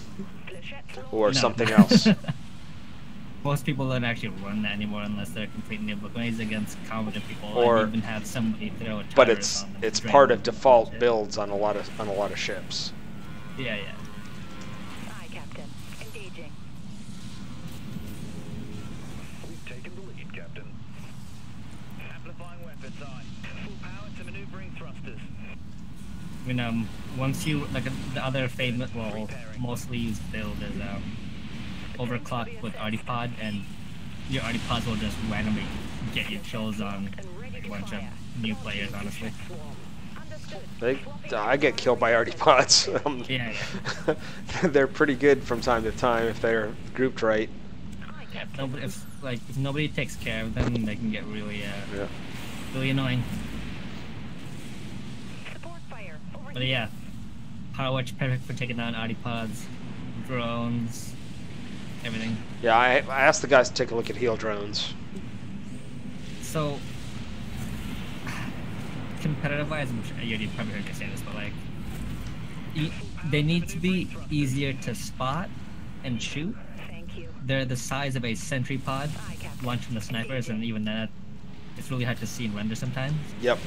or No. something else. Most people don't actually run that anymore unless they're completely noob. Against competent people, Or- I'd even have somebody throw a but it's it's part of default builds on a lot of on a lot of ships. Yeah, yeah. Aye, Captain. Engaging. We've taken the lead, Captain. Amplifying weapons on. Full power to maneuvering thrusters. I mean, um, once you like the other famous, well, mostly used build is um, overclock with Artipod, and your arty pods will just randomly get you kills on a bunch of new players, honestly. They, I get killed by arty pods. Um, Yeah, they're pretty good from time to time if they're grouped right. yeah. If nobody, if like if nobody takes care of them, they can get really, uh, Yeah. really annoying. Support fire. Over But yeah, Power Watch perfect for taking down arty pods, drones, everything. Yeah, I, I asked the guys to take a look at heal drones. So, competitive wise, I'm sure you already probably heard me say this, but like, e- they need to be easier to spot and shoot. Thank you. They're the size of a sentry pod launched from the snipers, and even that, it's really hard to see and render sometimes. Yep.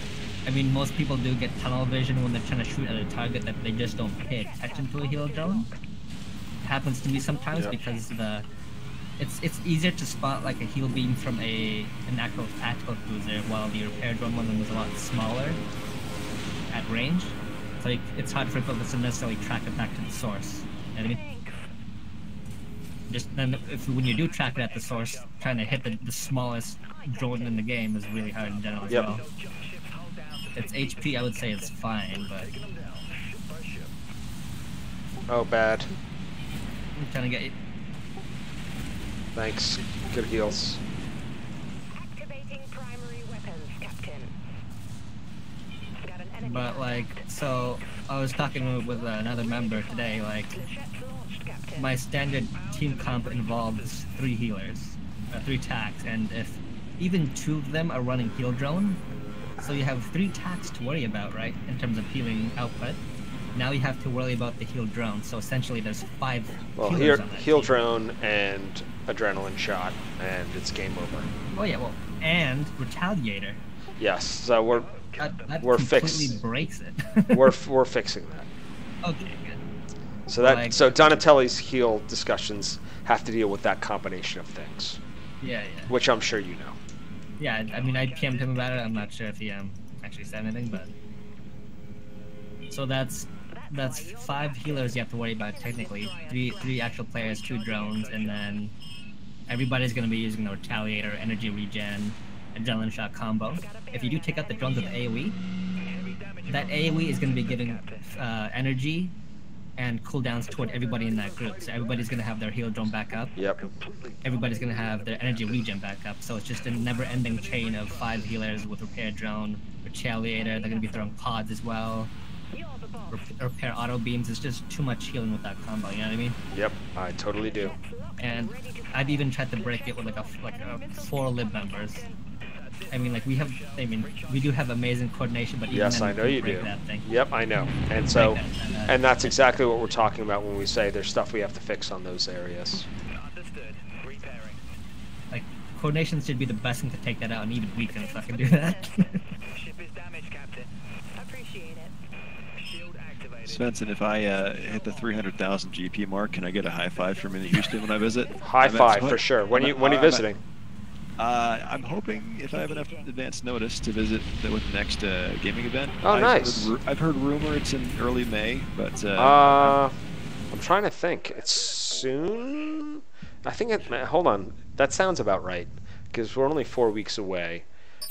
I mean, most people do get tunnel vision when they're trying to shoot at a target that they just don't pay attention to a heal drone. It happens to me sometimes Yeah. because the it's it's easier to spot like a heal beam from a an actual tactical cruiser, while the repair drone one was a lot smaller at range. So like, it's hard for people to necessarily track it back to the source. You know what I mean? Just then, if when you do track it at the source, trying to hit the, the smallest drone in the game is really hard in general as Yep. well. Its HP, I would say, it's fine, but Oh, bad. I'm trying to get you. Thanks. Good heals. Weapons, Captain. Got an enemy But like, so I was talking with another member today. Like, Flechettes launched, Captain. my standard team comp involves three healers, uh, three tacks, and if even two of them are running heal drone, so you have three tacks to worry about, right? In terms of healing output. Now you have to worry about the heal drone. So essentially, there's five Well, here, heal drone and adrenaline shot, and it's game over. Oh yeah, well, and retaliator. Yes. So we're That, that We're completely breaks it. we're we're fixing that. okay, good. So that Like- so Donatelli's heal discussions have to deal with that combination of things, Yeah, yeah. which I'm sure you know. Yeah, I mean, I PM'd him about it. I'm not sure if he um actually said anything, but so that's that's five healers you have to worry about technically. Three three actual players, two drones, and then everybody's gonna be using the retaliator, energy regen, adrenaline shot combo. If you do take out the drones with AOE, that AOE is gonna be giving uh, energy and cooldowns toward everybody in that group. So everybody's gonna have their heal drone back up Yep. everybody's gonna have their energy regen back up. So it's just a never-ending chain of five healers with repair drone, retaliator. They're gonna be throwing pods as well. You're the boss. Rep- repair auto beams. It's just too much healing with that combo. You know what I mean? Yep. I totally do. And I've even tried to break it with like a like a four lib members. I mean, like we have. I mean, we do have amazing coordination, but even Yes, then I we know can't you do. That thing. Yep, I know. And so, that, uh, and that's exactly what we're talking about when we say there's stuff we have to fix on those areas. Understood. Repairing. Like coordination should be the best thing to take that out, and even we can fucking do that. Ship is damaged, Captain. Appreciate it. Shield activated. Svensson, if I uh, hit the 300,000 GP mark, can I get a high five from in Houston when I visit? High I'm at- five for sure. When you when are you I'm at- visiting? Uh, I'm hoping if I have enough advance notice to visit the, with the next uh, gaming event. Oh, I've nice. Heard, I've heard rumor it's in early May, but uh, Uh, I'm trying to think. It's soon. I think it. Hold on. That sounds about right. Because we're only four weeks away,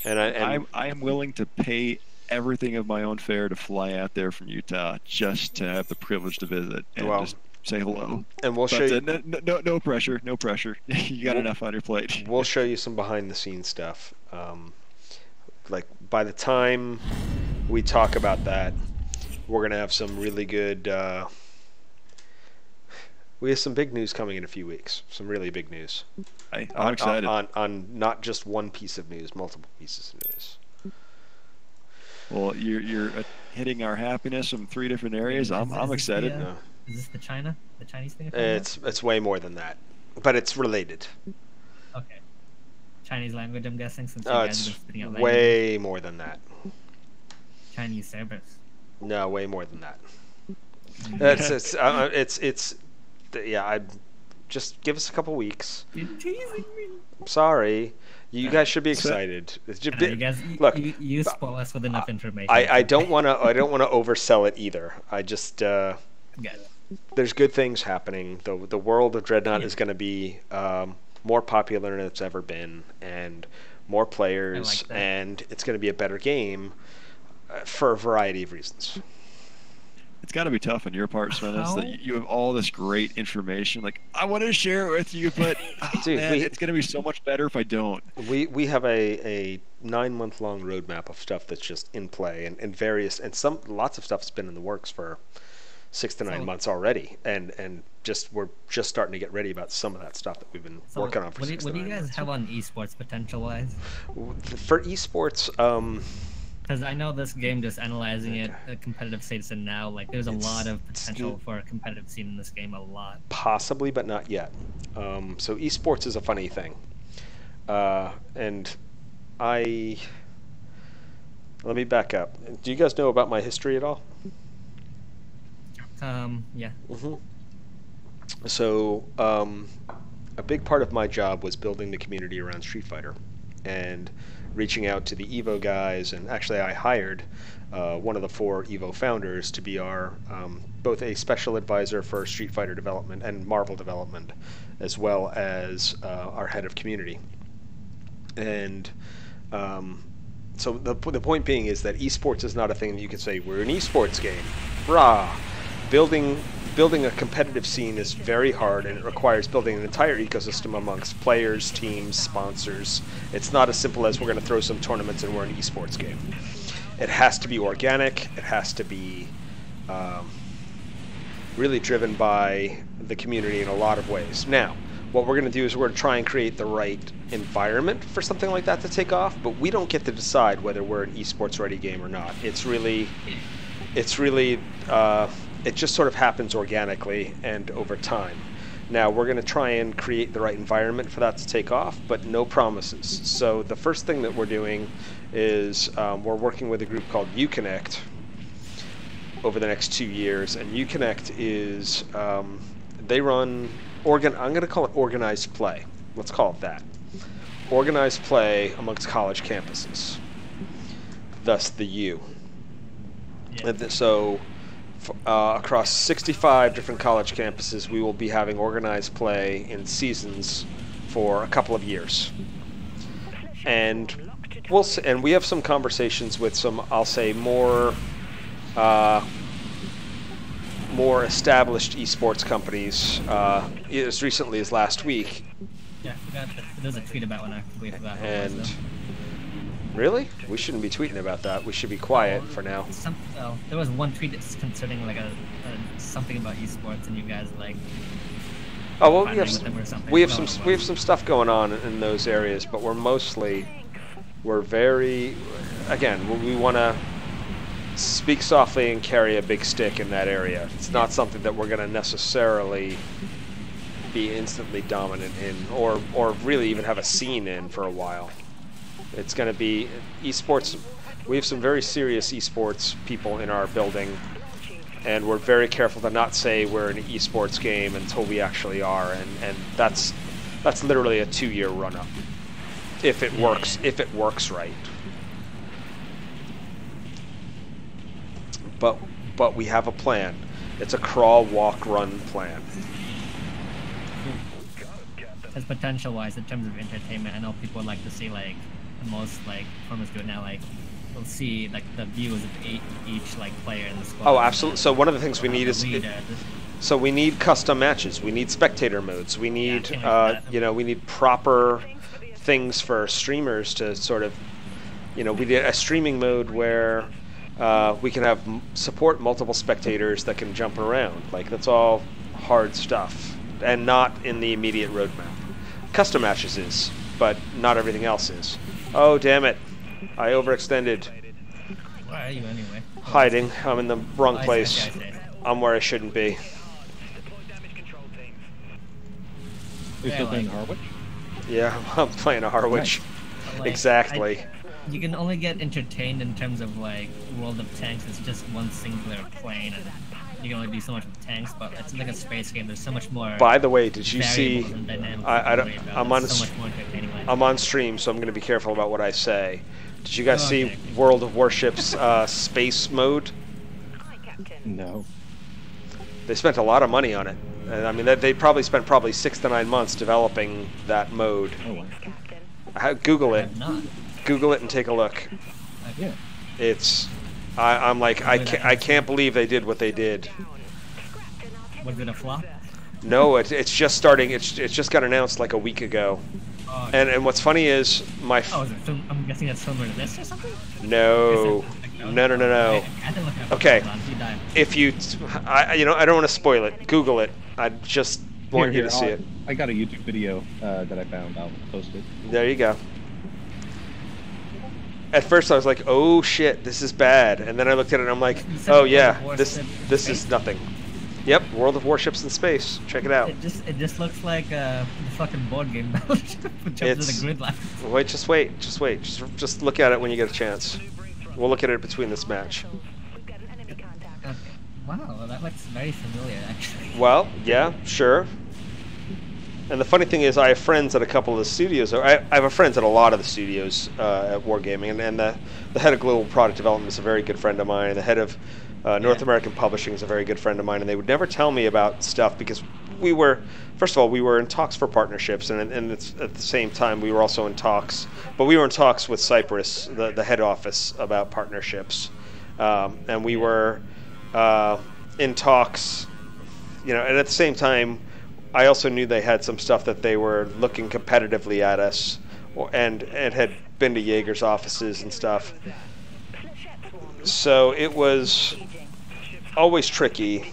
and I and I'm, I am willing to pay everything of my own fare to fly out there from Utah just to have the privilege to visit and Well, just say hello. and we'll show But uh, you. no, no, no pressure, no pressure. you got We'll- enough on your plate. We'll show you some behind the scenes stuff. Um, like by the time we talk about that, we're gonna have some really good. Uh, we have some big news coming in a few weeks. Some really big news. I, I'm on, excited. On, on not just one piece of news, multiple pieces of news. well, you're you're uh, hitting our happiness from three different areas. I'm I'm excited. No. Is this the China, the Chinese thing? you're about? It's it's way more than that, but it's related. Okay. Chinese language, I'm guessing, since you Uh, guys it's have been language. way more than that. Chinese servers. No, way more than that. It's it's uh, it's it's yeah. I just give us a couple weeks. You're teasing me. I'm sorry. You guys should be excited. It's I just, know, you guys, look, you, you spoil us with enough information. I, I don't want to I don't want to oversell it either. I just uh, Got it. There's good things happening. The the world of Dreadnought Yeah. is going to be um, more popular than it's ever been, and more players, that. and it's going to be a better game uh, for a variety of reasons. It's got to be tough on your part, Sven. Is that you have all this great information. Like I want to share it with you, but oh, Dude, man, we- it's gonna be so much better if I don't. We we have a, a nine month long roadmap of stuff that's just in play and, and various and some lots of stuff's been in the works for six to nine So- months already and and just we're just starting to get ready about some of that stuff that we've been So working on for what do, what do you guys months. have on esports potential wise? For esports, um, Because I know this game, just analyzing it, the competitive status and now, like there's a lot of potential for a competitive scene in this game. A lot. possibly, but not yet. Um, so esports is a funny thing, uh, and I. Let me back up. Do you guys know about my history at all? Um, yeah. hmm So, um, a big part of my job was building the community around Street Fighter and reaching out to the Evo guys. And actually, I hired uh, one of the four Evo founders to be our um, both a special advisor for Street Fighter development and Marvel development, as well as uh, our head of community. And um, so the, the point being is that esports is not a thing that you can say we're an esports game, rah. Building building a competitive scene is very hard, and it requires building an entire ecosystem amongst players, teams, sponsors. It's not as simple as we're going to throw some tournaments and we're an esports game. It has to be organic. It has to be um, really driven by the community in a lot of ways. Now, what we're going to do is we're going to try and create the right environment for something like that to take off, but we don't get to decide whether we're an esports ready game or not. It's really, it's really, uh, it just sort of happens organically and over time. Now, we're going to try and create the right environment for that to take off, but no promises. So, the first thing that we're doing is um, we're working with a group called Uconnect, over the next two years. And Uconnect is um, they run organ. I'm going to call it organized play. Let's call it that. Organized play amongst college campuses. Thus the U. Yeah. And th- so. Uh, across 65 different college campuses, we will be having organized play in seasons for a couple of years, and we'll s- and we have some conversations with some, I'll say, more uh, more established esports companies uh, as recently as last week. Yeah, I forgot that there's a tweet about one. I completely forgot. what it was, And. Really, we shouldn't be tweeting about that. We should be quiet for now. Some, oh, there was one tweet that's concerning like a, a something about esports, and you guys like Oh well, we have some, them or something. we have some we have some stuff going on in those areas, but we're mostly we're very again we want to speak softly and carry a big stick in that area. It's not something that we're going to necessarily be instantly dominant in, or or really even have a scene in for a while. It's going to be esports. We have some very serious esports people in our building, and we're very careful to not say we're an esports game until we actually are, and and that's that's literally a two-year run-up. If it works, if it works right. But but we have a plan. It's a crawl, walk, run plan. Hmm. As potential wise, in terms of entertainment, I know people like to see like the most like tournaments do it now. Like they'll see like the views of eight, each like player in the squad. Oh, absolutely. So one of the things we need is so we need custom matches. We need spectator modes. We need for uh, you know we need proper things for streamers to sort of you know we did a streaming mode where uh, we can have m- support multiple spectators that can jump around. Like that's all hard stuff and not in the immediate roadmap. Custom matches is, but not everything else is. Oh damn it! I overextended. Where are you anyway? Hiding. I'm in the wrong Oh, place. I see, I see. I'm where I shouldn't be. Deploy damage control teams. You're Yeah, still playing Harwich? Yeah, I'm playing a Harwich. But, like, Exactly. I- you can only get entertained in terms of like World of Tanks. It's just one singular plane, and you can only do so much with tanks. But it's like a space game. There's so much more. By the way, did you see? variables and dynamics I, I you can don't. worry about. I'm on. So much more entertaining. I'm on stream, so I'm going to be careful about what I say. Did you guys Oh, see okay. World of Warships uh, space mode? No. They spent a lot of money on it. And, I mean, they, they probably spent probably six to nine months developing that mode. Oh, wow. Captain. Google it. I've not. Google it and take a look. Yeah. It's, I, I'm like, I can't, I can't believe they did what they did. Down. Scrapped and Was it a flop? No, it, it's just starting. It's, it's just got announced like a week ago. Oh, And and what's funny is my f- oh, is it film, I'm guessing it's similar to this or something? no, no, no, no, no. I, I look it up. Okay. Hold on, you dive. If you, t- I, you know, I don't want to spoil it. Google it. I just want Here, you to here, see I'll- it. I got a YouTube video uh, that I found. I'll post it. There you go. At first, I was like, "Oh shit, this is bad," and then I looked at it and I'm like, "Oh yeah, this in this is nothing." Yep, World of Warships in space. Check it out. It just it just looks like uh, a fucking board game Battleship in terms of the grid. Wait, just wait, just wait, just just look at it when you get a chance. We'll look at it between this match. We've got an enemy contact. Okay. Wow, that looks very familiar actually. Well, yeah, sure. And the funny thing is, I have friends at a couple of the studios. Or I, I have a friends at a lot of the studios uh, at Wargaming, and, and the, the head of global product development is a very good friend of mine. The head of uh, North Yeah. American publishing is a very good friend of mine, and they would never tell me about stuff because we were, first of all, we were in talks for partnerships, and, and it's, at the same time, we were also in talks, but we were in talks with Cyprus, the, the head office, about partnerships. Um, and we were uh, in talks you know, and at the same time, I also knew they had some stuff that they were looking competitively at us, and and had been to Yager's offices and stuff. So it was always tricky,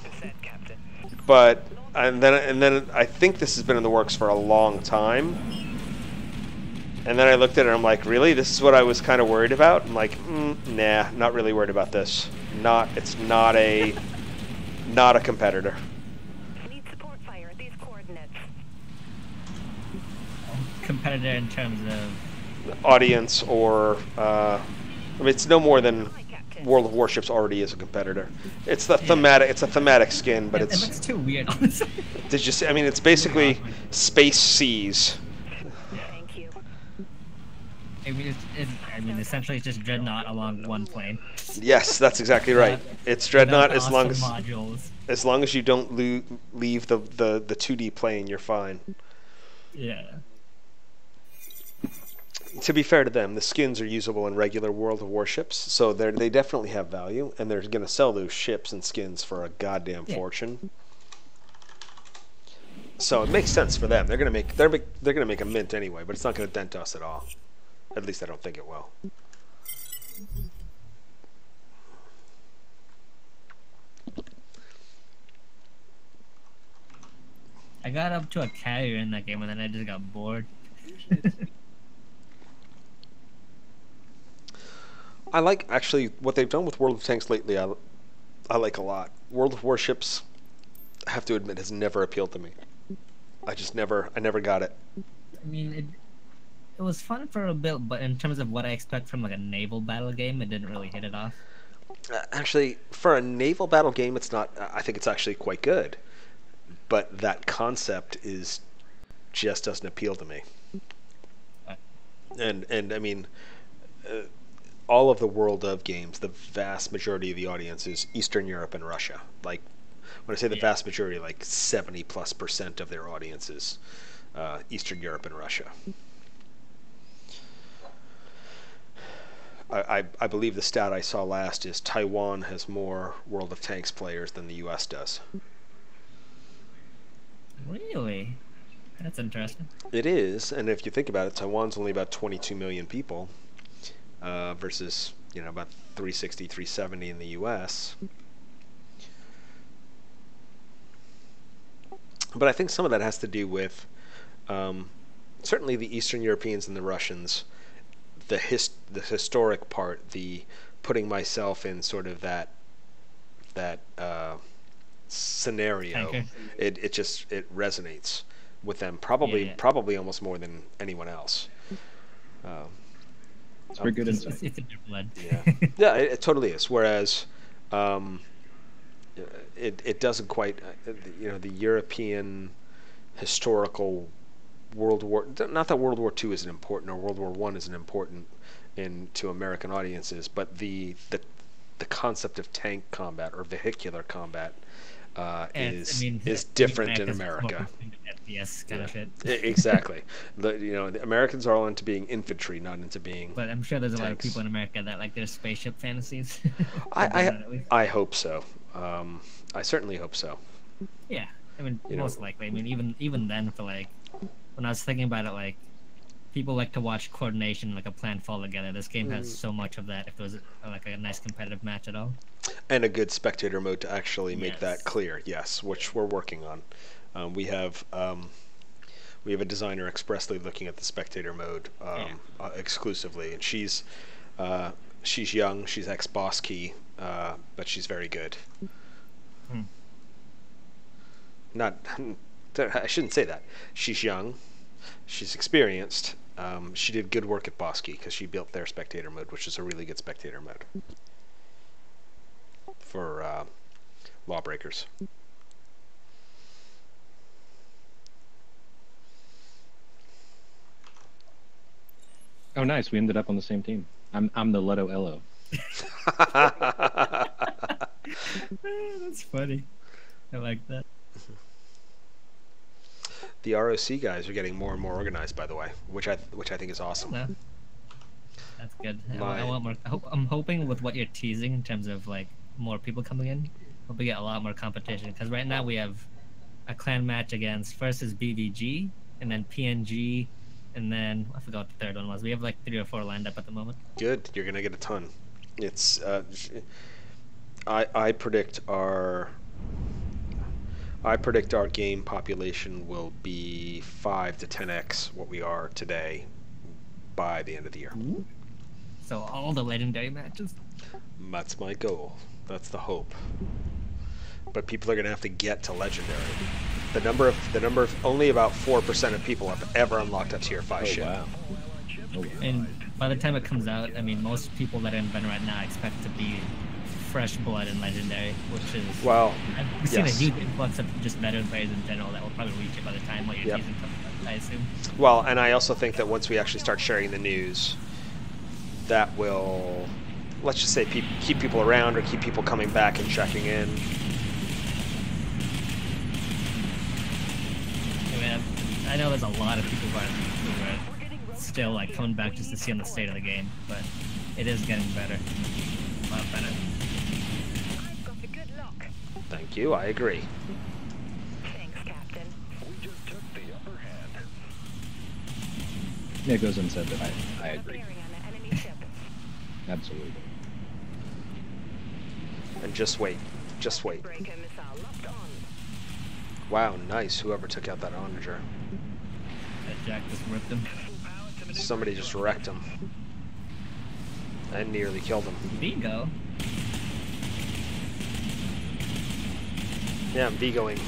but and then and then I think this has been in the works for a long time. And then I looked at it and I'm like, really? This is what I was kind of worried about? I'm like, mm, nah, not really worried about this. Not, it's not a, not a competitor. Need support fire at these coordinates. Competitor in terms of audience or uh, I mean, it's no more than World of Warships already is a competitor. It's the thematic. It's a thematic skin, but it, it it's. looks too weird honestly. Did you see? I mean, it's basically space seas. Thank you. I mean, it's, it's, I mean, essentially it's just dreadnought along one plane. Yes, that's exactly right. It's dreadnought as long as modules. as long as you don't leave the the the 2D plane, you're fine. Yeah. To be fair to them, the skins are usable in regular World of Warships, so they they definitely have value, and they're going to sell those ships and skins for a goddamn Yeah. fortune. So it makes sense for them. They're going to make they're make, they're going to make a mint anyway, but it's not going to dent us at all. At least I don't think it will. I got up to a carrier in that game and then I just got bored. I like actually what they've done with World of Tanks lately. I, I like a lot. World of Warships, I have to admit, has never appealed to me. I just never, I never got it. I mean, it it was fun for a bit, but in terms of what I expect from like a naval battle game, it didn't really hit it off. Uh, actually, for a naval battle game, it's not. I think it's actually quite good, but that concept is just doesn't appeal to me. And and I mean, uh, all of the world of games, the vast majority of the audience is Eastern Europe and Russia. Like when I say the Yeah. vast majority, like seventy plus percent of their audience is uh, Eastern Europe and Russia. I, I, I believe the stat I saw last is Taiwan has more World of Tanks players than the U.S. does. Really? That's interesting. It is, and if you think about it, Taiwan's only about 22 million people uh, versus you know about 360, 370 in the U.S. But I think some of that has to do with um, certainly the Eastern Europeans and the Russians, the his the historic part, the putting myself in sort of that that uh, scenario. It it just it resonates with them probably Yeah. probably almost more than anyone else. Um, It's very good It's, insight. it's, it's in your blood. yeah, yeah, it, it totally is. Whereas, um, it it doesn't quite, uh, you know, the European historical World War. Not that World War Two isn't important or World War One isn't important in to American audiences, but the the the concept of tank combat or vehicular combat uh, And, is I mean, is different in America. FPS kind of shit. Exactly. the, you know, the Americans are all into being infantry, not into being. But I'm sure there's a lot of people in America that like their spaceship fantasies. I, Something like that, I. I hope so. Um, I certainly hope so. Yeah, I mean, You know- most likely. I mean, even even then, for like, when I was thinking about it, like, people like to watch coordination, like a plan fall together. This game Mm. has so much of that. If it was like a nice competitive match at all. And a good spectator mode to actually make that clear. Yes, which we're working on. Um, we have um, we have a designer expressly looking at the spectator mode um, uh, exclusively, and she's uh, she's young. She's ex Boss Key, uh, but she's very good. Hmm. Not, I shouldn't say that. She's young. She's experienced. Um, she did good work at Boss Key because she built their spectator mode, which is a really good spectator mode for uh, lawbreakers. Oh, nice. We ended up on the same team. I'm I'm the Leto Elo. That's funny. I like that. The ROC guys are getting more and more organized, by the way, which I which I think is awesome. No. That's good. I, My- I want more. I hope, I'm hoping with what you're teasing in terms of like more people coming in, hope we get a lot more competition. Because right now we have a clan match against first is BVG, and then PNG, and then I forgot what the third one was. We have like three or four lined up at the moment. Good, you're gonna get a ton. It's uh, I I predict our I predict our game population will be five to ten x what we are today by the end of the year. So all the legendary matches. That's my goal. That's the hope. But people are going to have to get to legendary. The number of the number of only about four percent of people have ever unlocked a tier five Oh ship. wow. Oh, wow. And by the time it comes out, I mean most people that are in Ven right now expect to be fresh blood in legendary, which is Well, I've seen yes. a huge influx of just veteran players in general that will probably reach it by the time what your Yep. season comes out, I assume. well, and I also think that once we actually start sharing the news, that will, let's just say, peop keep people around or keep people coming back and checking in. I mean, I know there's a lot of people who are, who are still like coming back just to see on the state of the game, but it is getting better. A lot better. I've got a good lock. Thank you. I agree. Thanks, Captain. We just took the upper hand. Yeah, it goes unsaid that I, I A agree. bearing on an enemy ship. Absolutely. And just wait. Just wait. Breaker missile locked on. Wow, nice. Whoever took out that onager. That Jack just ripped him. Somebody just wrecked him. And nearly killed him. Vigo. Yeah, I'm Vigoing.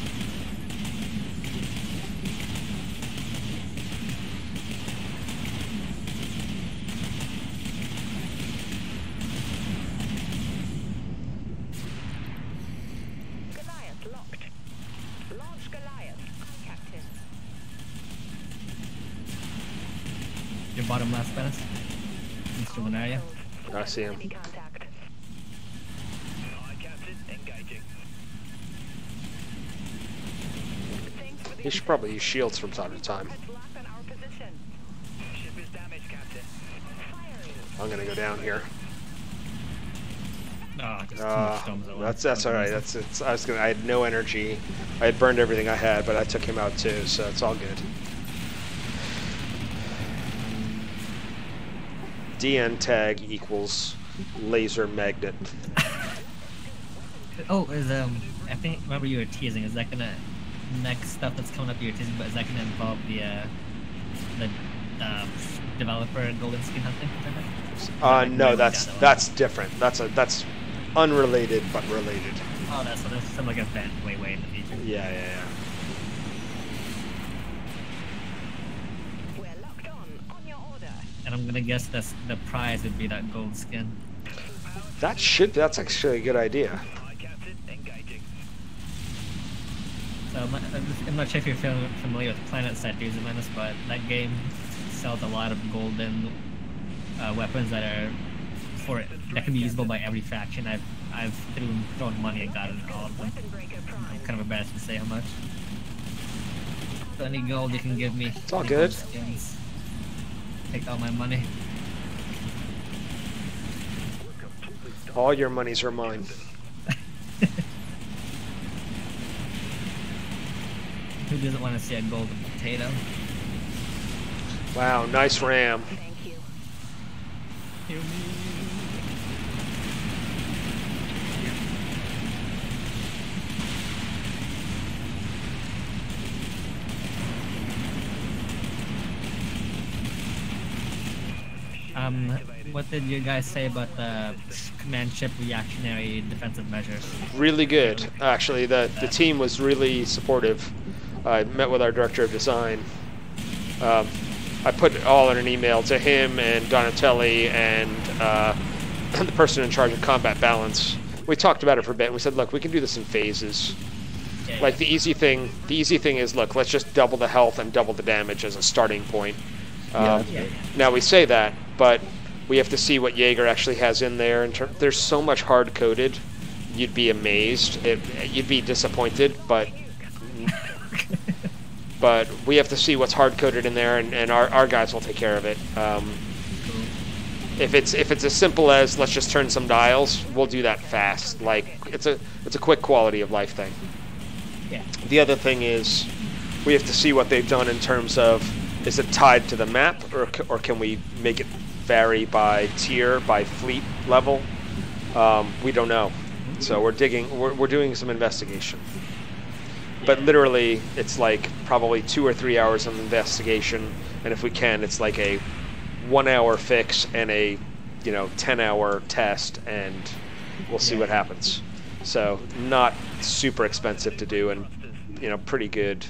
Goliath locked. Launch Goliath. Aye, Captain. Your bottom last Venice. Mr. Lunaria. I see him. He should probably use shields from time to time. Let's lock on our position. Ship is damaged, Captain. Firing. I'm gonna go down here. Oh, Uh, much storms at once. that's that's all right. That's it's. I was gonna. I had no energy. I had burned everything I had, but I took him out too, so it's all good. DN tag equals laser magnet. Oh, is um, I think remember you were teasing. Is that gonna next stuff that's coming up? You're teasing, but is that gonna involve the uh, the uh, developer golden skin hunting? Uh, no, that's down that's different. That's a that's unrelated but related. Oh, that's so that's some like event way way in the future. Yeah, yeah, yeah. We're locked on. On your order. And I'm gonna guess that's the prize would be that gold skin. That should. That's actually a good idea. Aye, Captain. Engaging. So I'm not, I'm not sure if you're familiar with Planet Side Dudes of Menace, but that game sells a lot of golden uh, weapons that are for it that can be usable by every faction. I've I've thrown, thrown money and gotten all of them. Prime. Kind of embarrassed to say how much. So any gold you can give me. It's all good. skins. Take all my money. We're completely done. All your monies are mine. Who doesn't want to see a golden potato? Wow, nice ram. Thank you. Um, what did you guys say about the command ship reactionary defensive measures? Really good, actually. The the team was really supportive. I met with our director of design. Um, I put it all in an email to him and Donatelli and uh, the person in charge of combat balance. We talked about it for a bit. And We said, look, we can do this in phases. Yeah, Like the easy thing, the easy thing is, look, let's just double the health and double the damage as a starting point. Um, yeah, Now we say that, but we have to see what Yager actually has in there. In ter- there's so much hard coded, you'd be amazed. It, you'd be disappointed, but but we have to see what's hard coded in there, and, and our, our guys will take care of it. Um, if it's if it's as simple as let's just turn some dials, we'll do that fast. Like it's a it's a quick quality of life thing. Yeah. The other thing is, we have to see what they've done in terms of is it tied to the map or or can we make it vary by tier by fleet level? Um, we don't know. So we're digging. We're, we're doing some investigation. But literally, it's like probably two or three hours of investigation, and if we can, it's like a one-hour fix and a, you know, ten-hour test, and we'll see what happens. So not super expensive to do, and you know, pretty good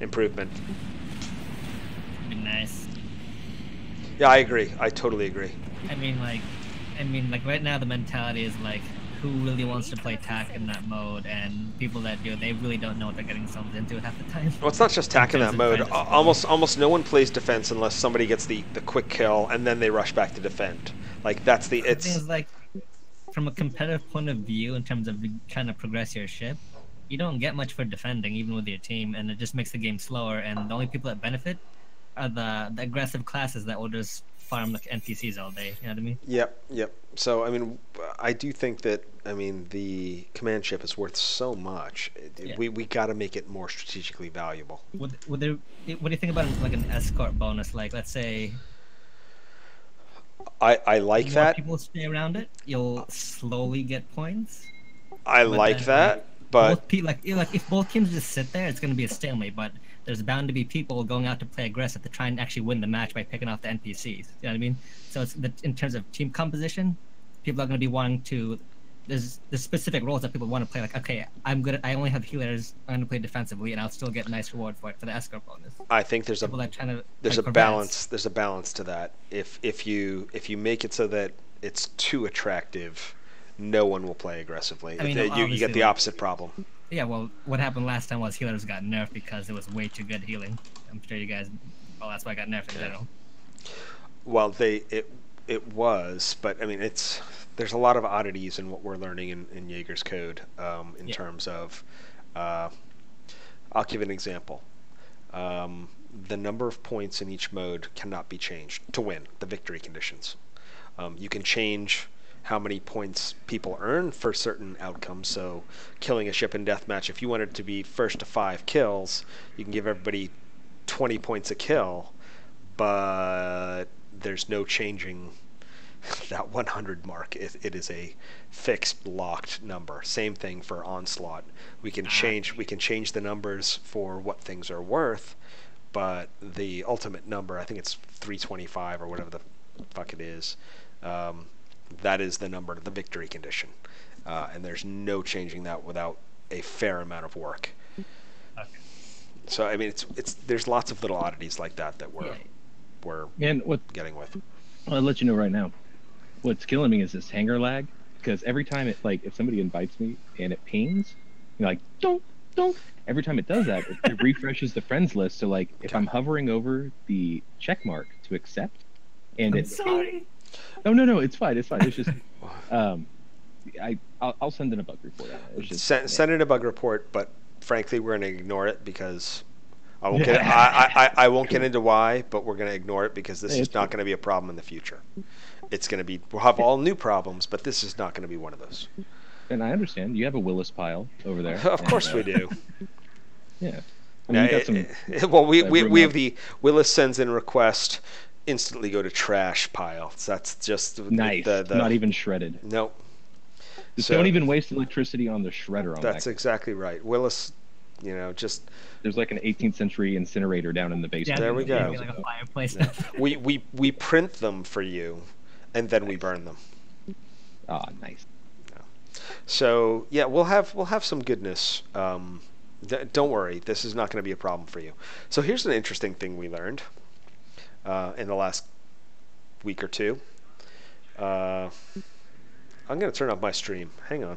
improvement. Nice. Yeah, I agree. I totally agree. I mean, like, I mean, like right now the mentality is like, who really wants to play TAC in that mode? And people that do, they really don't know what they're getting themselves into half the time. Well, it's not just tack in that mode. trying to Al- score. Almost, almost no one plays defense unless somebody gets the, the quick kill and then they rush back to defend. Like that's the The it's thing is, like, from a competitive point of view, in terms of trying to progress your ship, you don't get much for defending, even with your team, and it just makes the game slower. And the only people that benefit are the, the aggressive classes that will just farm the NPCs all day. You know what I mean? Yep, yep. So I mean, I do think that I mean the command ship is worth so much. Yeah. We we got to make it more strategically valuable. Would, would there, what do you think about like an escort bonus? Like, let's say I I like more that. people stay around it, you'll slowly get points. I like then, that. like, But both pe- like, like if both teams just sit there, it's gonna be a stalemate. But there's bound to be people going out to play aggressive to try and actually win the match by picking off the NPCs. You know what I mean? So it's the, in terms of team composition, people are gonna be wanting to. There's the specific roles that people want to play. Like, okay, I'm good. At, I only have healers. I'm gonna play defensively, and I'll still get a nice reward for it for the escort bonus. I think there's a People to there's play a balance there's a balance to that if if you if you make it so that it's too attractive no one will play aggressively I mean, you, you get the opposite problem Yeah, well, what happened last time was healers got nerfed because it was way too good healing. I'm sure you guys. Well, that's why I got nerfed in general. well they it it was but i mean it's there's a lot of oddities in what we're learning in, in Yager's code um, in Yeah. terms of uh, i'll give an example um, the number of points in each mode cannot be changed to win the victory conditions Um, you can change how many points people earn for certain outcomes. So, killing a ship in deathmatch, if you wanted to be first to five kills, you can give everybody 20 points a kill, but there's no changing that 100 mark. It, it is a fixed, locked number. Same thing for onslaught. We can change. We can change the numbers for what things are worth, but the ultimate number, I think it's 325 or whatever the fuck it is. Um, that is the number, the victory condition, uh, and there's no changing that without a fair amount of work. Okay. So I mean, it's it's there's lots of little oddities like that that we're Yeah. we're And what getting with. I'll let you know right now. What's killing me is this hangar lag. Because every time it like if somebody invites me and it pings, you know, like don't don't. Every time it does that, it, it refreshes the friends list. So like if I'm hovering over the check mark to accept, and I'm it sorry. No, no, no. It's fine. It's fine. It's just, um, I I'll, I'll send in a bug report. It's just Send, send in a bug report, but frankly, we're going to ignore it because I won't get I, I, I, I won't get into why, but we're going to ignore it because this Hey, is not going to be a problem in the future. It's going to be we'll have all new problems, but this is not going to be one of those. And I understand you have a Willis pile over there. Of and, course uh, we do. Yeah. I mean, you got it- some. it- well, we, we, we have the Willis sends in request, instantly go to trash pile. So that's just Nice. the, the Not even shredded. Nope. Just So- don't even waste electricity on the shredder on that. That's that. exactly right. Willis, you know, just There's like an 18th century incinerator down in the Yeah, basement. There we go. Like a fireplace. we, we we print them for you, and then we burn them. Ah, nice. So yeah, we'll have we'll have some goodness. Um, d- don't worry, this is not going to be a problem for you. So here's an interesting thing we learned uh, in the last week or two. Uh, I'm going to turn off my stream. Hang on.